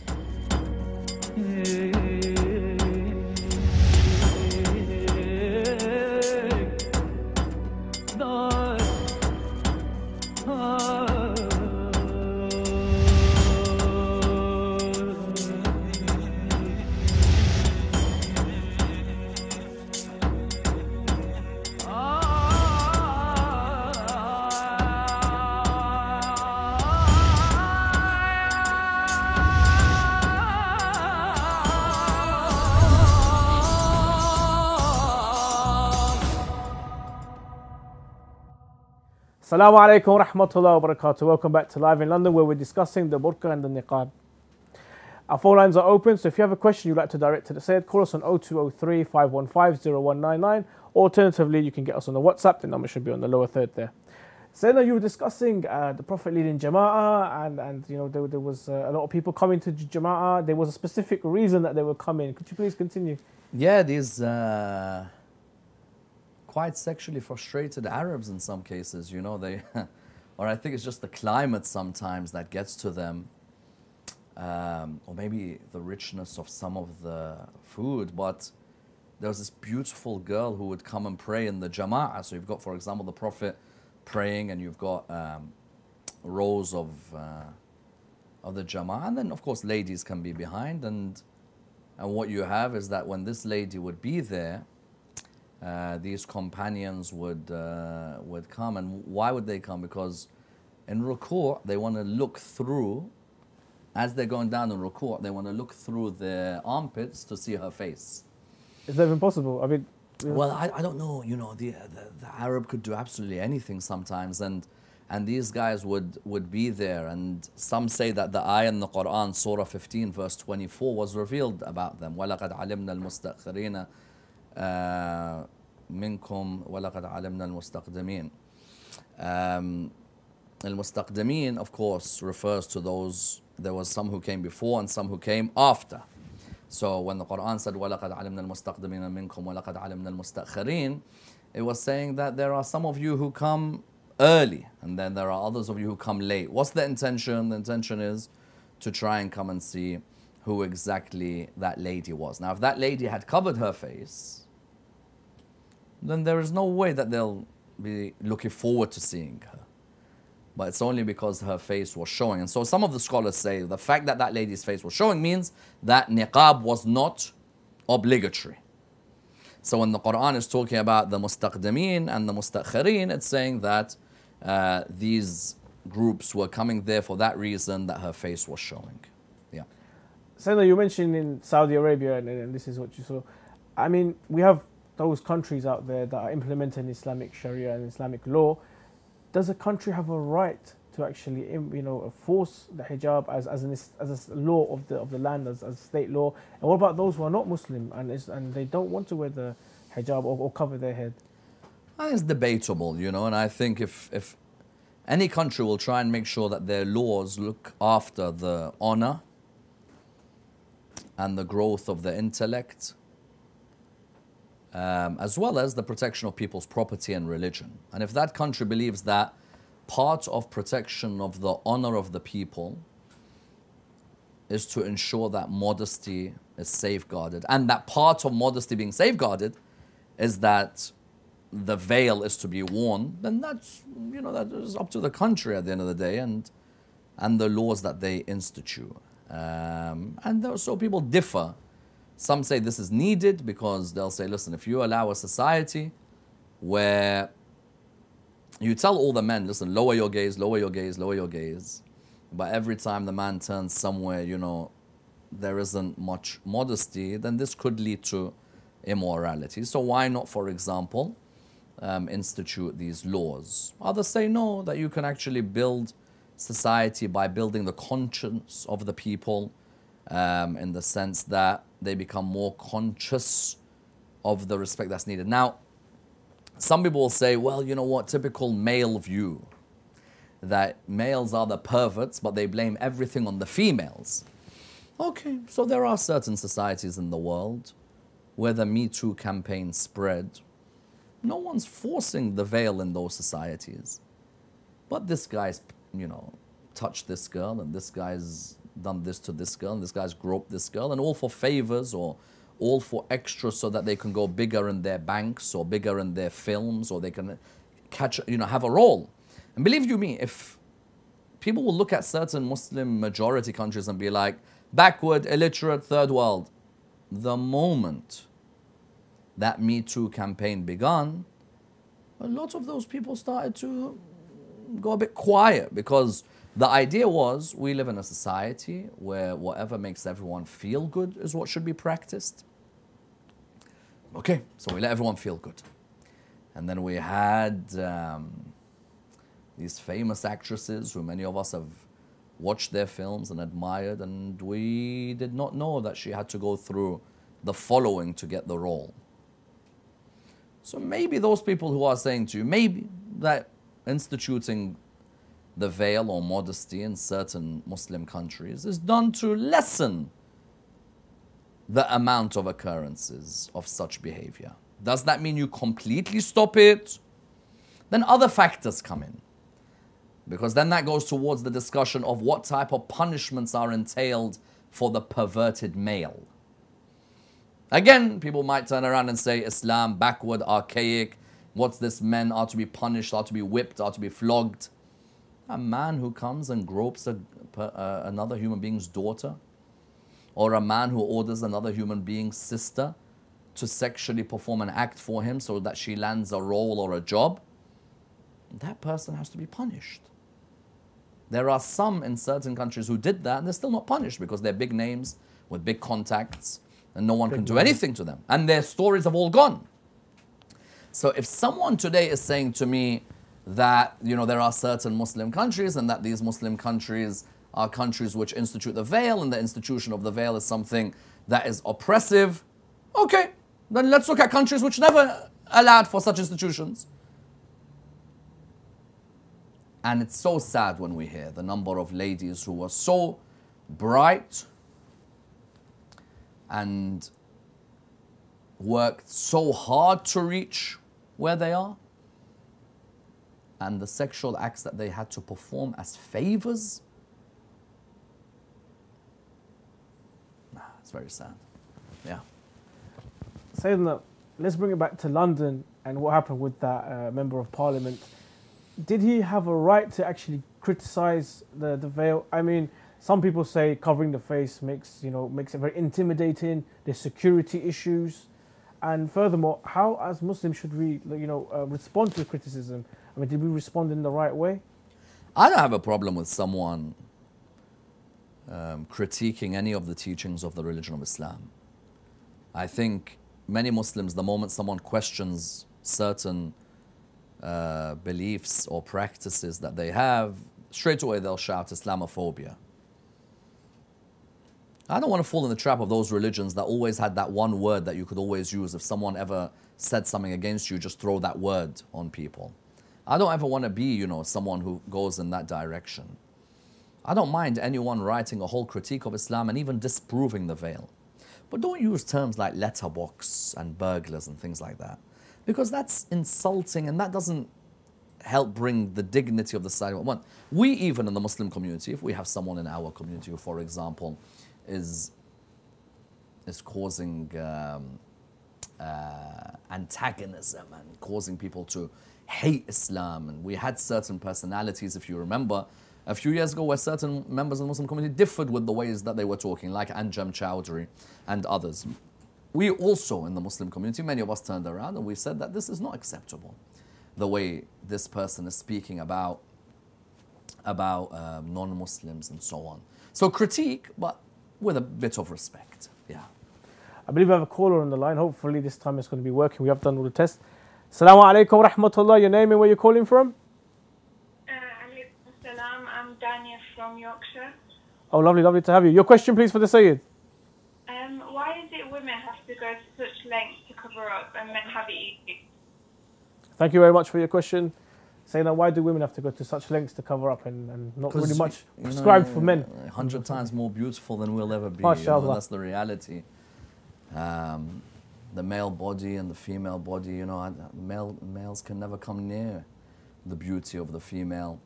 Speaker 1: Assalamu alaikum rahmatullahi wa barakatuh. Welcome back to Live in London where we're discussing the burqa and the niqab. Our phone lines are open, so if you have a question you'd like to direct to the Sayyid, call us on 0203 515 0199. Alternatively, you can get us on the WhatsApp, the number should be on the lower third there. Sayyidina, you were discussing uh, the Prophet leading Jama'ah, and, and you know there, there was uh, a lot of people coming to Jama'ah. There was a specific reason that they were coming. Could you please continue?
Speaker 2: Yeah, these. Uh quite sexually frustrated Arabs in some cases, you know, they, [laughs] or I think it's just the climate sometimes that gets to them, um, or maybe the richness of some of the food, but there was this beautiful girl who would come and pray in the jama'ah. So you've got, for example, the Prophet praying, and you've got um, rows of uh, of the jama'ah, and then of course ladies can be behind, and and what you have is that when this lady would be there, uh, these companions would uh, would come, and why would they come? Because in ruku' they want to look through, as they're going down in ruku' they want to look through their armpits to see her face.
Speaker 1: Is that even possible? I mean,
Speaker 2: Well, I, I don't know. You know, the, the the Arab could do absolutely anything sometimes, and and these guys would would be there. And some say that the ayah in the Quran, Surah 15, verse 24, was revealed about them. وَلَقَدْ عَلِمْنَا الْمُسْتَأْخِرِينَ آه، منكم ولقد علمنا المستقدمين. Um, المستقدمين, of course, refers to those. There was some who came before and some who came after. So when the Quran said وَلَقَدْ عَلِمْنَا الْمُسْتَقْدِمِينَ مِنْكُمْ وَلَقَدْ عَلِمْنَا الْمُسْتَأْخِرِينَ It was saying that there are some of you who come early and then there are others of you who come late. What's the intention? The intention is to try and come and see who exactly that lady was. Now if that lady had covered her face, then there is no way that they'll be looking forward to seeing her but it's only because her face was showing. And so some of the scholars say the fact that that lady's face was showing means that niqab was not obligatory. So when the Quran is talking about the mustaqdimeen and the mustakhirin, it's saying that uh, these groups were coming there for that reason that her face was showing. Yeah.
Speaker 1: Sayyidina, you mentioned in Saudi Arabia, and, and this is what you saw. I mean, we have those countries out there that are implementing Islamic Sharia and Islamic law. Does a country have a right to actually, you know, force the hijab as, as, an, as a law of the of the land, as, as state law? And what about those who are not Muslim and is, and they don't want to wear the hijab or, or cover their head?
Speaker 2: It's debatable, you know, and I think if, if any country will try and make sure that their laws look after the honor and the growth of the intellect, um, as well as the protection of people's property and religion. And if that country believes that part of protection of the honor of the people is to ensure that modesty is safeguarded, and that part of modesty being safeguarded is that the veil is to be worn, then that's you know that is up to the country at the end of the day and and the laws that they institute. Um, and there- so people differ. Some say this is needed because they'll say, listen, if you allow a society where you tell all the men, listen, lower your gaze, lower your gaze, lower your gaze, but every time the man turns somewhere, you know, there isn't much modesty, then this could lead to immorality. So why not, for example, um, institute these laws? Others say no, that you can actually build society by building the conscience of the people um, in the sense that they become more conscious of the respect that's needed. Now, some people will say, well, you know what, typical male view that males are the perverts, but they blame everything on the females. Okay, so there are certain societies in the world where the Me Too campaign spread. No one's forcing the veil in those societies. But this guy's, you know, touched this girl, and this guy's done this to this girl, and this guy's groped this girl, and all for favors or all for extra so that they can go bigger in their banks or bigger in their films or they can catch, you know, have a role. And believe you me, if people will look at certain Muslim majority countries and be like, backward, illiterate, third world, the moment that Me Too campaign began, a lot of those people started to go a bit quiet because the idea was we live in a society where whatever makes everyone feel good is what should be practiced. Okay, so we let everyone feel good. And then we had um, these famous actresses who many of us have watched their films and admired, and we did not know that she had to go through the following to get the role. So maybe those people who are saying to you, maybe that instituting the veil or modesty in certain Muslim countries is done to lessen the amount of occurrences of such behavior. Does that mean you completely stop it? Then other factors come in. Because then that goes towards the discussion of what type of punishments are entailed for the perverted male. Again, people might turn around and say Islam backward, archaic. What's this? Men are to be punished, are to be whipped, are to be flogged. A man who comes and gropes a, uh, another human being's daughter, or a man who orders another human being's sister to sexually perform an act for him so that she lands a role or a job, that person has to be punished. There are some in certain countries who did that and they're still not punished because they're big names with big contacts and no one big can do anything to them. And their stories have all gone. So if someone today is saying to me that you know there are certain Muslim countries and that these Muslim countries are countries which institute the veil and the institution of the veil is something that is oppressive, okay, then let's look at countries which never allowed for such institutions. And it's so sad when we hear the number of ladies who were so bright and worked so hard to reach where they are and the sexual acts that they had to perform as favors. It's very sad. Yeah.
Speaker 1: That, let's bring it back to London and what happened with that uh, member of parliament did he have a right to actually criticize the, the veil? I mean, some people say covering the face makes you know makes it very intimidating. There's security issues, and furthermore, how as Muslims should we you know uh, respond to criticism? I mean, did we respond in the right way?
Speaker 2: I don't have a problem with someone um, critiquing any of the teachings of the religion of Islam. I think many Muslims, the moment someone questions certain uh, beliefs or practices that they have, straight away they'll shout Islamophobia. I don't want to fall in the trap of those religions that always had that one word that you could always use. If someone ever said something against you, just throw that word on people. I don't ever want to be, you know, someone who goes in that direction. I don't mind anyone writing a whole critique of Islam and even disproving the veil. But don't use terms like letterbox and burglars and things like that because that's insulting and that doesn't help bring the dignity of the society. One, we even in the Muslim community, if we have someone in our community who, for example, is is causing um, uh, antagonism and causing people to hate Islam, and we had certain personalities, if you remember, a few years ago, where certain members of the Muslim community differed with the ways that they were talking, like Anjem Choudary and others we also in the Muslim community, many of us turned around and we said that this is not acceptable. The way this person is speaking about about um, non-Muslims and so on. So critique, but with a bit of respect. Yeah.
Speaker 1: I believe we have a caller on the line. Hopefully this time it's going to be working. We have done all the tests. Assalamu alaikum rahmatullah. Your name and where you're calling from?
Speaker 3: Uh, salam. I'm Dania from Yorkshire.
Speaker 1: Oh, lovely, lovely to have you. Your question, please, for the Sayyid.
Speaker 3: Um, why is it women have to go to such lengths to cover up and men have it easy?
Speaker 1: Thank you very much for your question. Saying that why do women have to go to such lengths to cover up and, and not really much prescribed for men?
Speaker 2: A hundred times more beautiful than we'll ever be. You know, that's the reality. Um, the male body and the female body, you know, male, males can never come near the beauty of the female.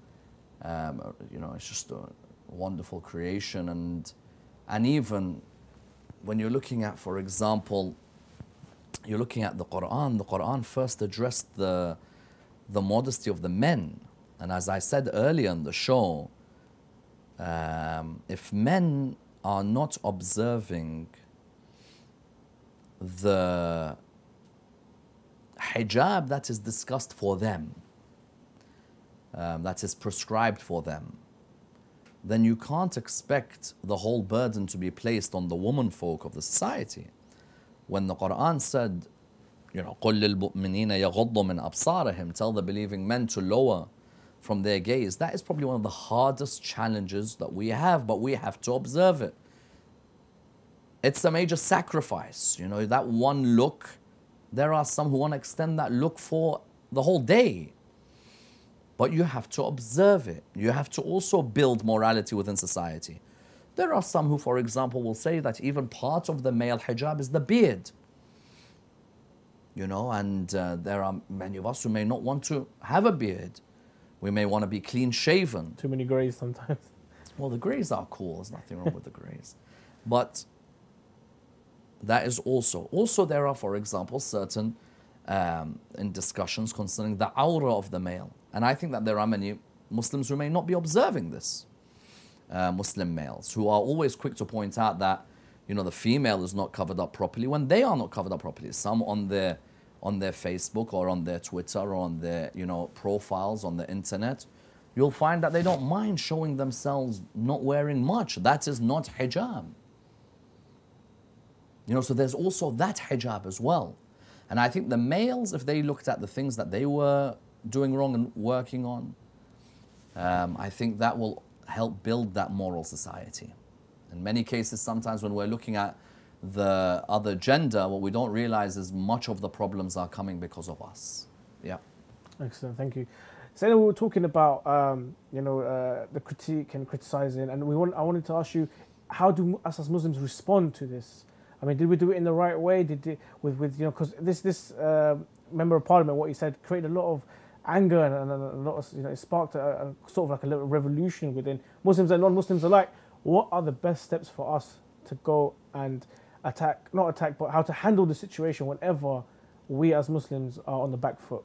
Speaker 2: Um, you know, it's just a wonderful creation and and even when you're looking at, for example, you're looking at the Quran, the Quran first addressed the, the modesty of the men. And as I said earlier in the show, um, if men are not observing the hijab that is discussed for them, um, that is prescribed for them, then you can't expect the whole burden to be placed on the woman folk of the society. When the Quran said, you know, قُلْ لِلْمُؤْمِنِينَ يَغُضُّ مِنْ أَبْصَارِهِمْ Tell the believing men to lower from their gaze. That is probably one of the hardest challenges that we have, but we have to observe it. It's a major sacrifice. You know, that one look, there are some who want to extend that look for the whole day but you have to observe it. You have to also build morality within society. There are some who, for example, will say that even part of the male hijab is the beard. You know, and uh, there are many of us who may not want to have a beard. We may want to be clean shaven.
Speaker 1: Too many greys sometimes.
Speaker 2: Well, the greys are cool. There's nothing wrong with the greys. But that is also. Also, there are, for example, certain um, in discussions concerning the aura of the male. And I think that there are many Muslims who may not be observing this. Uh, Muslim males who are always quick to point out that you know the female is not covered up properly when they are not covered up properly. Some on their on their Facebook or on their Twitter or on their you know profiles on the internet you'll find that they don't mind showing themselves not wearing much. That is not hijab. You know, so there's also that hijab as well. And I think the males, if they looked at the things that they were doing wrong and working on, um, I think that will help build that moral society. In many cases, sometimes when we're looking at the other gender, what we don't realize is much of the problems are coming because of us. Yeah.
Speaker 1: Excellent, thank you. So we were talking about um, you know uh, the critique and criticizing, and we want I wanted to ask you, how do us as Muslims respond to this? I mean, did we do it in the right way? Did it with with you know because this this uh, member of parliament what he said created a lot of anger and, and a lot of you know it sparked a, a, sort of like a little revolution within Muslims and non-Muslims alike. What are the best steps for us to go and attack, not attack, but how to handle the situation whenever we as Muslims are on the back foot?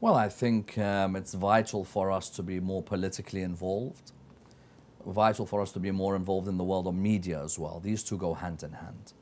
Speaker 2: Well, I think um, it's vital for us to be more politically involved, vital for us to be more involved in the world of media as well. These two go hand in hand.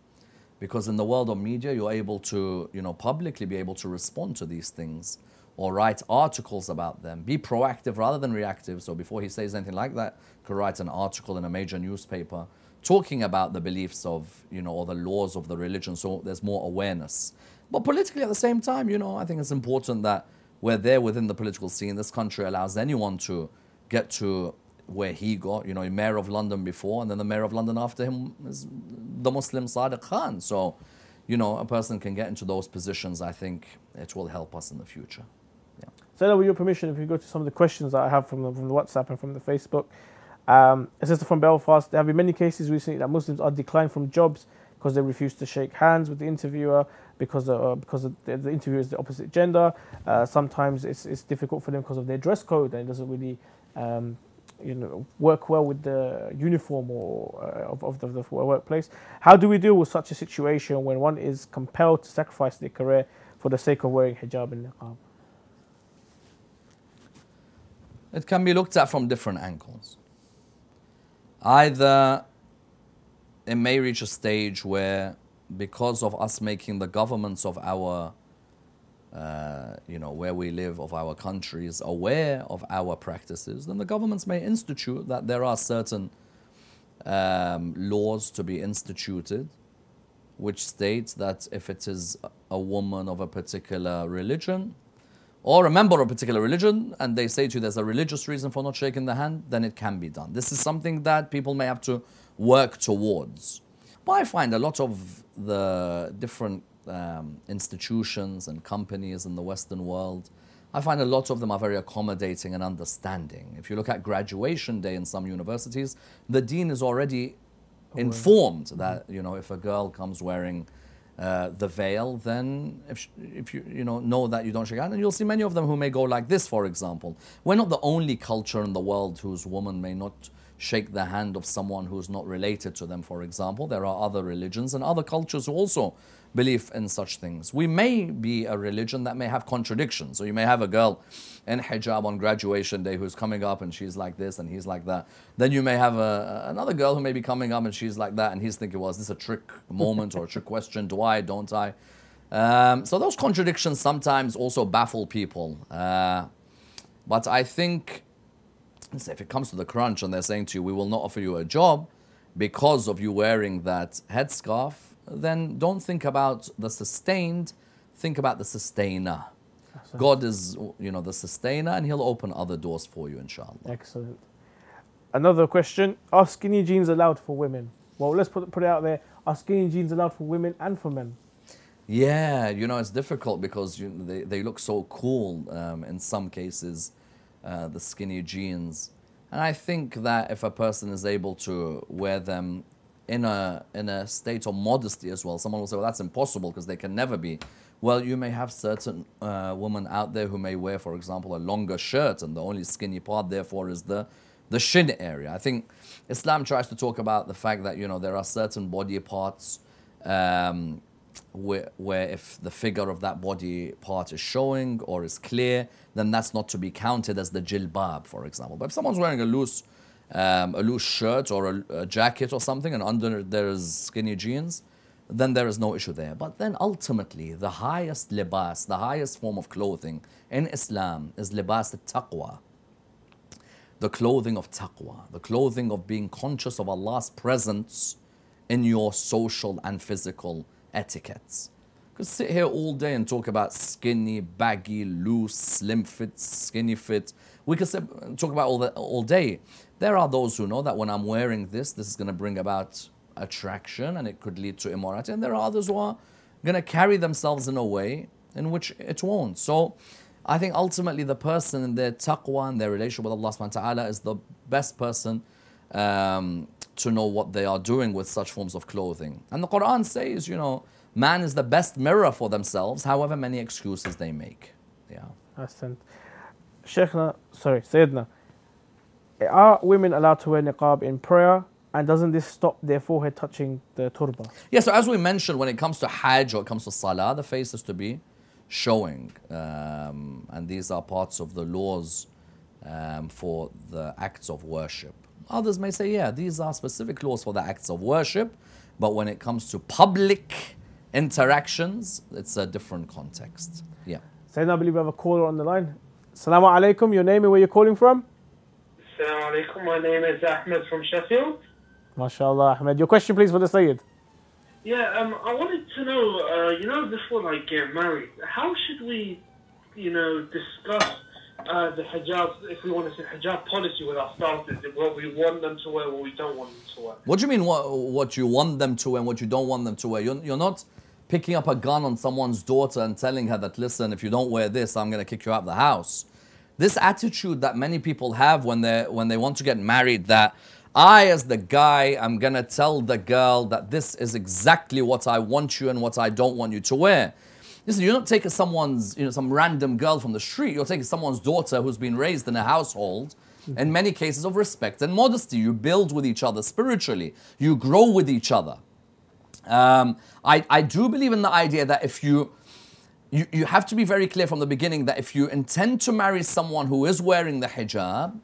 Speaker 2: Because in the world of media, you're able to, you know, publicly be able to respond to these things or write articles about them. Be proactive rather than reactive. So before he says anything like that, could write an article in a major newspaper talking about the beliefs of, you know, or the laws of the religion. So there's more awareness. But politically at the same time, you know, I think it's important that we're there within the political scene. This country allows anyone to get to where he got, you know, mayor of London before, and then the mayor of London after him is the Muslim Sadiq Khan. So, you know, a person can get into those positions. I think it will help us in the future.
Speaker 1: Yeah. So, with your permission, if you go to some of the questions that I have from the, from the WhatsApp and from the Facebook, um, it says from Belfast, there have been many cases recently that Muslims are declined from jobs because they refuse to shake hands with the interviewer because uh, because the, the, interviewer is the opposite gender. Uh, sometimes it's, it's difficult for them because of their dress code and it doesn't really um, you know work well with the uniform or uh, of, of the, the, workplace. How do we deal with such a situation when one is compelled to sacrifice their career for the sake of wearing hijab and niqab?
Speaker 2: It can be looked at from different angles. Either it may reach a stage where because of us making the governments of our, uh, you know, where we live, of our countries aware of our practices, then the governments may institute that there are certain um, laws to be instituted which states that if it is a woman of a particular religion or a member of a particular religion and they say to you there's a religious reason for not shaking the hand, then it can be done. This is something that people may have to work towards. But I find a lot of the different um, institutions and companies in the Western world, I find a lot of them are very accommodating and understanding. If you look at graduation day in some universities, the dean is already informed that you know if a girl comes wearing uh, the veil, then if, if you you know know that you don't shake hands, and you'll see many of them who may go like this, for example. We're not the only culture in the world whose woman may not shake the hand of someone who's not related to them, for example. There are other religions and other cultures who also believe in such things. We may be a religion that may have contradictions. So you may have a girl in hijab on graduation day who's coming up and she's like this and he's like that. Then you may have a, another girl who may be coming up and she's like that and he's thinking, well, is this a trick moment or a trick question? Do I, don't I? Um, so those contradictions sometimes also baffle people. Uh, but I think if it comes to the crunch and they're saying to you, we will not offer you a job because of you wearing that headscarf, then don't think about the sustained, think about the sustainer. Excellent. God is, you know, the sustainer and he'll open other doors for you, inshallah.
Speaker 1: Excellent. Another question, are skinny jeans allowed for women? Well, let's put, put it out there. Are skinny jeans allowed for women and for men?
Speaker 2: Yeah, you know, it's difficult because you, they, they look so cool um, in some cases uh, the skinny jeans. And I think that if a person is able to wear them in a, in a state of modesty as well, someone will say, well, that's impossible because they can never be Well, you may have certain uh, women out there who may wear, for example, a longer shirt, and the only skinny part, therefore, is the the shin area. I think Islam tries to talk about the fact that you know there are certain body parts um, where, where if the figure of that body part is showing or is clear, then that's not to be counted as the jilbab, for example. But if someone's wearing a loose um, a loose shirt or a, a jacket or something, and under there is skinny jeans, then there is no issue there. But then ultimately, the highest libas, the highest form of clothing in Islam is libas al-taqwa. The clothing of taqwa, the clothing of being conscious of Allah's presence in your social and physical etiquettes. could sit here all day and talk about skinny, baggy, loose, slim fit, skinny fit. We could sit, talk about all that all day. There are those who know that when I'm wearing this, this is going to bring about attraction and it could lead to immorality. And there are others who are going to carry themselves in a way in which it won't. So I think ultimately the person in their taqwa and their relationship with Allah subhanahu wa ta'ala is the best person um, to know what they are doing with such forms of clothing. And the Quran says, you know, man is the best mirror for themselves, however many excuses they make. Yeah.
Speaker 1: Ahsan. Sheikhna, sorry, Sayyidina, are women allowed to wear niqab in prayer? And doesn't this stop their forehead touching the turba?
Speaker 2: Yeah, so as we mentioned, when it comes to Hajj or it comes to Salah, the face is to be showing. Um, and these are parts of the laws um, for the acts of worship. Others may say, yeah, these are specific laws for the acts of worship, but when it comes to public interactions, it's a different context. Yeah.
Speaker 1: Sayyidina, I believe we have a caller on the line. Assalamu alaikum, your name and where you're calling from?
Speaker 4: Assalamu alaikum. My name is Ahmed from Sheffield.
Speaker 1: MashaAllah, Ahmed. Your question, please, for the Sayyid.
Speaker 4: Yeah, um, I wanted to know, uh, you know, before like get married, how should we, you know, discuss uh, the hijab, if we want to say hijab policy with our spouses, what we want them to wear, what we don't want them to wear?
Speaker 2: What do you mean what, what you want them to wear and what you don't want them to wear? You're, you're not picking up a gun on someone's daughter and telling her that, listen, if you don't wear this, I'm going to kick you out of the house. This attitude that many people have when they when they want to get married that I as the guy I'm going to tell the girl that this is exactly what I want you and what I don't want you to wear. Listen, you're not taking someone's, you know, some random girl from the street. You're taking someone's daughter who's been raised in a household in many cases of respect and modesty. You build with each other spiritually. You grow with each other. Um, I, I do believe in the idea that if you, you, you have to be very clear from the beginning that if you intend to marry someone who is wearing the hijab,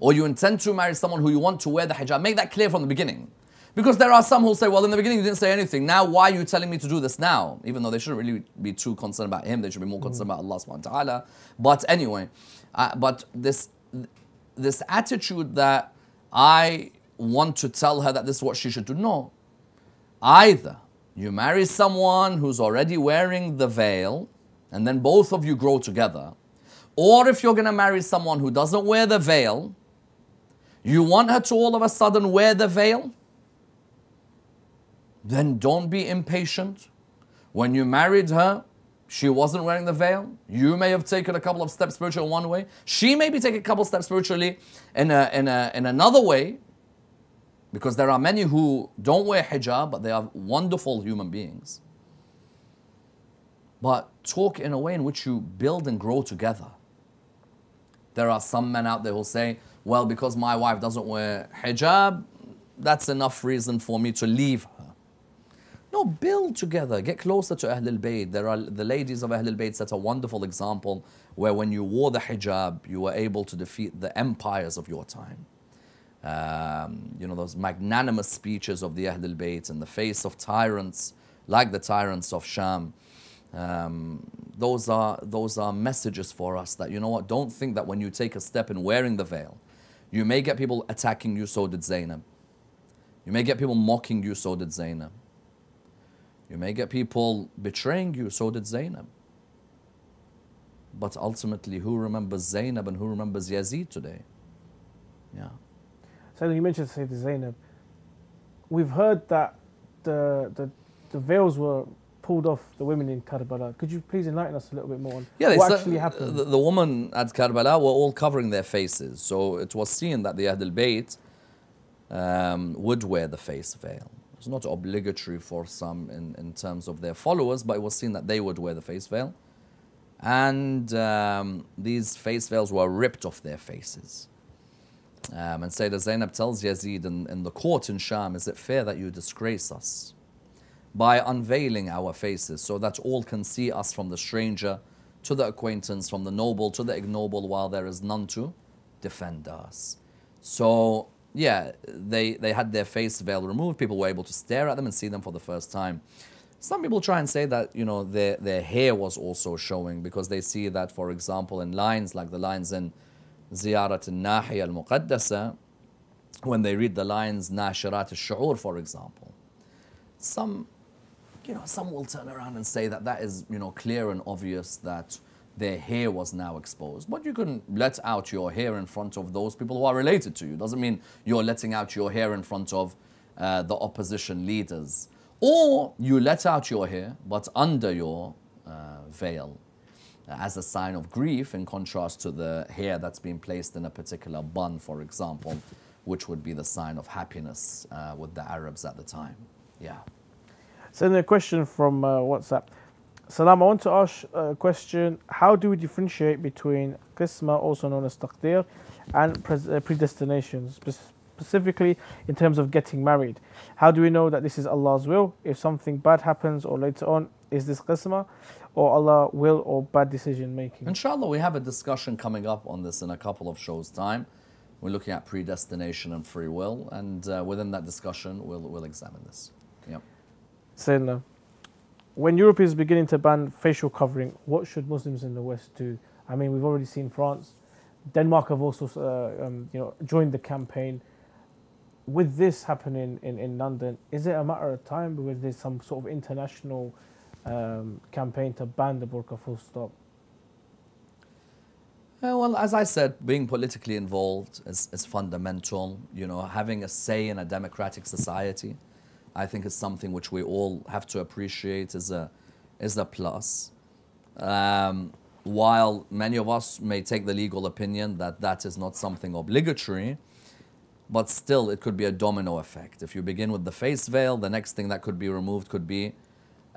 Speaker 2: or you intend to marry someone who you want to wear the hijab, make that clear from the beginning. Because there are some who say, well, in the beginning you didn't say anything. Now, why are you telling me to do this now? Even though they shouldn't really be too concerned about him, they should be more concerned about Allah subhanahu wa ta'ala. But anyway, uh, but this, this attitude that I want to tell her that this is what she should do, no. Either you marry someone who's already wearing the veil, and then both of you grow together. Or if you're going to marry someone who doesn't wear the veil, you want her to all of a sudden wear the veil, then don't be impatient. When you married her, she wasn't wearing the veil. You may have taken a couple of steps spiritually one way. She may be taking a couple steps spiritually in, a, in, a, in another way. Because there are many who don't wear hijab, but they are wonderful human beings. But talk in a way in which you build and grow together. There are some men out there who say, well, because my wife doesn't wear hijab, that's enough reason for me to leave her. No, build together, get closer to Ahlul Bayt. There are the ladies of Ahlul Bayt set a wonderful example where when you wore the hijab, you were able to defeat the empires of your time. Um, you know, those magnanimous speeches of the Ahlul Bayt in the face of tyrants like the tyrants of Sham. Um, those are those are messages for us that you know what don't think that when you take a step in wearing the veil you may get people attacking you so did Zainab. You may get people mocking you so did Zainab. You may get people betraying you so did Zainab. But ultimately who remembers Zainab and who remembers Yazid today? Yeah
Speaker 1: So you mentioned Sayyidina Zainab. We've heard that the, the, the veils were pulled off the women in Karbala. Could you please enlighten us a little bit more on
Speaker 2: Yeah,
Speaker 1: what actually happened?
Speaker 2: The, the women at Karbala were all covering their faces, so it was seen that the Ahlul Bayt um, would wear the face veil. It's not obligatory for some in, in terms of their followers, but it was seen that they would wear the face veil. And um, these face veils were ripped off their faces. Um, and Sayyidah Zainab tells Yazid in, in the court in Sham, Is it fair that you disgrace us by unveiling our faces so that all can see us from the stranger to the acquaintance, from the noble to the ignoble, while there is none to defend us? So, yeah, they, they had their face veil removed. People were able to stare at them and see them for the first time. Some people try and say that, you know, their, their hair was also showing because they see that, for example, in lines like the lines in Ziyarat al-Nahiya al-Muqaddasa, when they read the lines Nashirat al-Shu'ur, for example. Some, you know, some will turn around and say that that is, you know, clear and obvious that their hair was now exposed. But you can let out your hair in front of those people who are related to you. Doesn't mean you're letting out your hair in front of uh, the opposition leaders. Or you let out your hair, but under your uh, veil, as a sign of grief, in contrast to the hair that's been placed in a particular bun, for example, which would be the sign of happiness uh, with the Arabs at the time. Yeah.
Speaker 1: So, then a question from uh, WhatsApp. Salam, I want to ask a question. How do we differentiate between qisma, also known as taqdir, and uh, predestination, specifically in terms of getting married? How do we know that this is Allah's will? If something bad happens or later on, is this qisma or Allah will or bad decision making?
Speaker 2: Inshallah, we have a discussion coming up on this in a couple of shows' time. We're looking at predestination and free will, and uh, within that discussion, we'll, we'll examine this. Yep.
Speaker 1: Sayyidina, when Europe is beginning to ban facial covering, what should Muslims in the West do? I mean, we've already seen France. Denmark have also uh, um, you know, joined the campaign with this happening in, in London, is it a matter of time because there's some sort of international um, campaign to ban the burqa full stop?
Speaker 2: Well, as I said, being politically involved is, is fundamental. You know, having a say in a democratic society, I think is something which we all have to appreciate as a, is a plus. Um, while many of us may take the legal opinion that that is not something obligatory, but still it could be a domino effect. If you begin with the face veil, the next thing that could be removed could be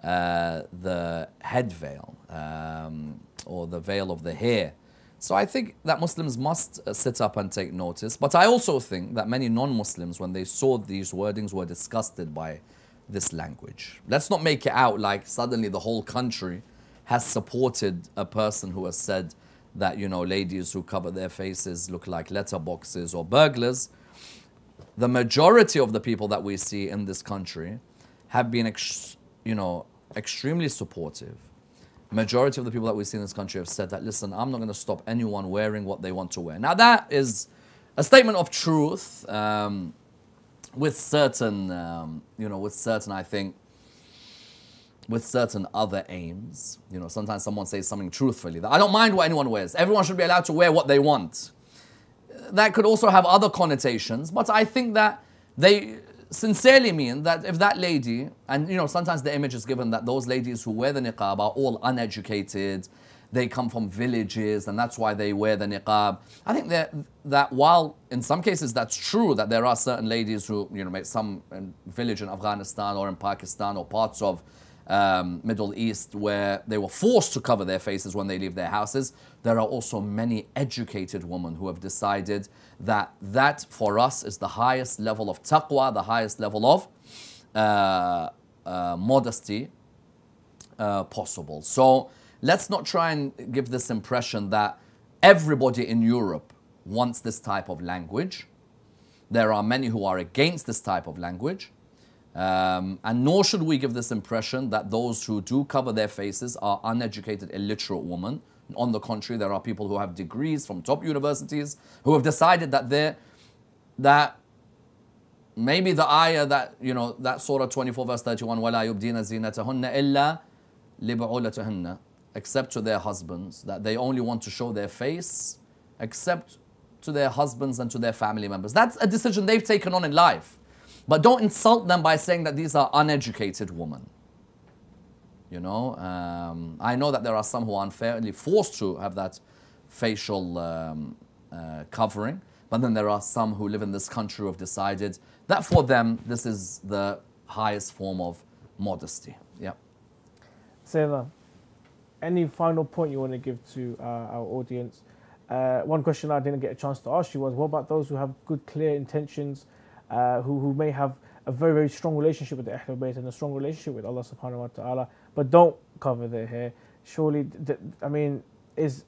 Speaker 2: uh, the head veil um, or the veil of the hair. So I think that Muslims must uh, sit up and take notice. But I also think that many non-Muslims, when they saw these wordings, were disgusted by this language. Let's not make it out like suddenly the whole country has supported a person who has said that, you know, ladies who cover their faces look like letterboxes or burglars the majority of the people that we see in this country have been, you know, extremely supportive. Majority of the people that we see in this country have said that, listen, I'm not going to stop anyone wearing what they want to wear. Now that is a statement of truth um, with certain, um, you know, with certain, I think, with certain other aims. You know, sometimes someone says something truthfully that I don't mind what anyone wears. Everyone should be allowed to wear what they want that could also have other connotations, but I think that they sincerely mean that if that lady, and you know, sometimes the image is given that those ladies who wear the niqab are all uneducated, they come from villages, and that's why they wear the niqab. I think that that while in some cases that's true that there are certain ladies who, you know, some village in Afghanistan or in Pakistan or parts of um, Middle East where they were forced to cover their faces when they leave their houses, there are also many educated women who have decided that that for us is the highest level of taqwa, the highest level of uh, uh, modesty uh, possible. So let's not try and give this impression that everybody in Europe wants this type of language. There are many who are against this type of language. Um, and nor should we give this impression that those who do cover their faces are uneducated, illiterate women. On the contrary, there are people who have degrees from top universities who have decided that they that maybe the ayah that you know that surah 24 verse 31 ولا يبدين زينتهن إلا لبعولتهن except to their husbands that they only want to show their face except to their husbands and to their family members that's a decision they've taken on in life but don't insult them by saying that these are uneducated women. You know, um, I know that there are some who are unfairly forced to have that facial um, uh, covering, but then there are some who live in this country who have decided that for them this is the highest form of modesty. Yeah.
Speaker 1: Sayyidina, any final point you want to give to uh, our audience? Uh, one question I didn't get a chance to ask you was what about those who have good, clear intentions, uh, who, who may have a very, very strong relationship with the Ahlul Bayt and a strong relationship with Allah subhanahu wa ta'ala, but don't cover their hair? Surely, I mean, is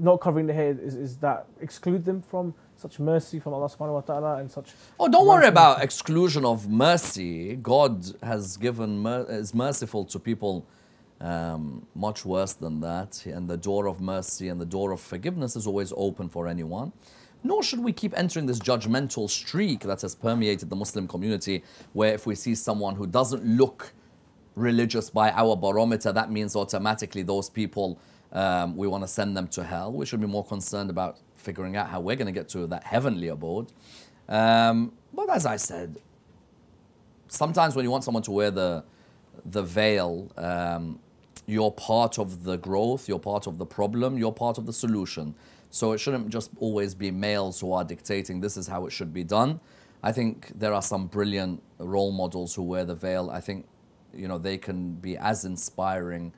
Speaker 1: not covering the hair, is, is that exclude them from such mercy from Allah subhanahu wa ta'ala and such.
Speaker 2: Oh, don't worry about exclusion of mercy. God has given mer- is merciful to people um, much worse than that, and the door of mercy and the door of forgiveness is always open for anyone. Nor should we keep entering this judgmental streak that has permeated the Muslim community, where if we see someone who doesn't look religious by our barometer, that means automatically those people um, we want to send them to hell. We should be more concerned about figuring out how we're going to get to that heavenly abode. Um, but as I said, sometimes when you want someone to wear the the veil, um, you're part of the growth, you're part of the problem, you're part of the solution. So it shouldn't just always be males who are dictating this is how it should be done. I think there are some brilliant role models who wear the veil. I think you know they can be as inspiring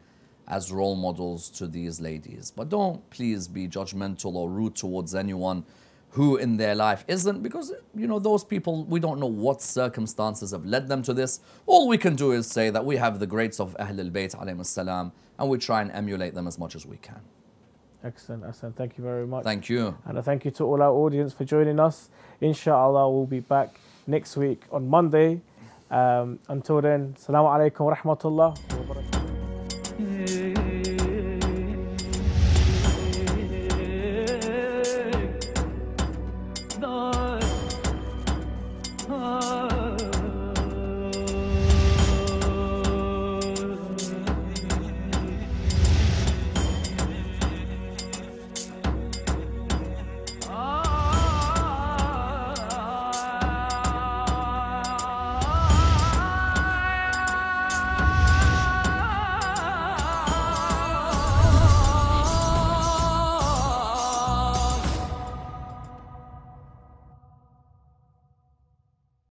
Speaker 2: as role models to these ladies. But don't please be judgmental or rude towards anyone who in their life isn't because you know those people we don't know what circumstances have led them to this all we can do is say that we have the greats of Ahl al-Bayt alayhim salam and we try and emulate them as much as we can
Speaker 1: Excellent, excellent. Thank you very much.
Speaker 2: thank you
Speaker 1: And a thank you to all our audience for joining us. Inshallah, we'll be back next week on Monday. Um, until then, Assalamu alaikum wa rahmatullah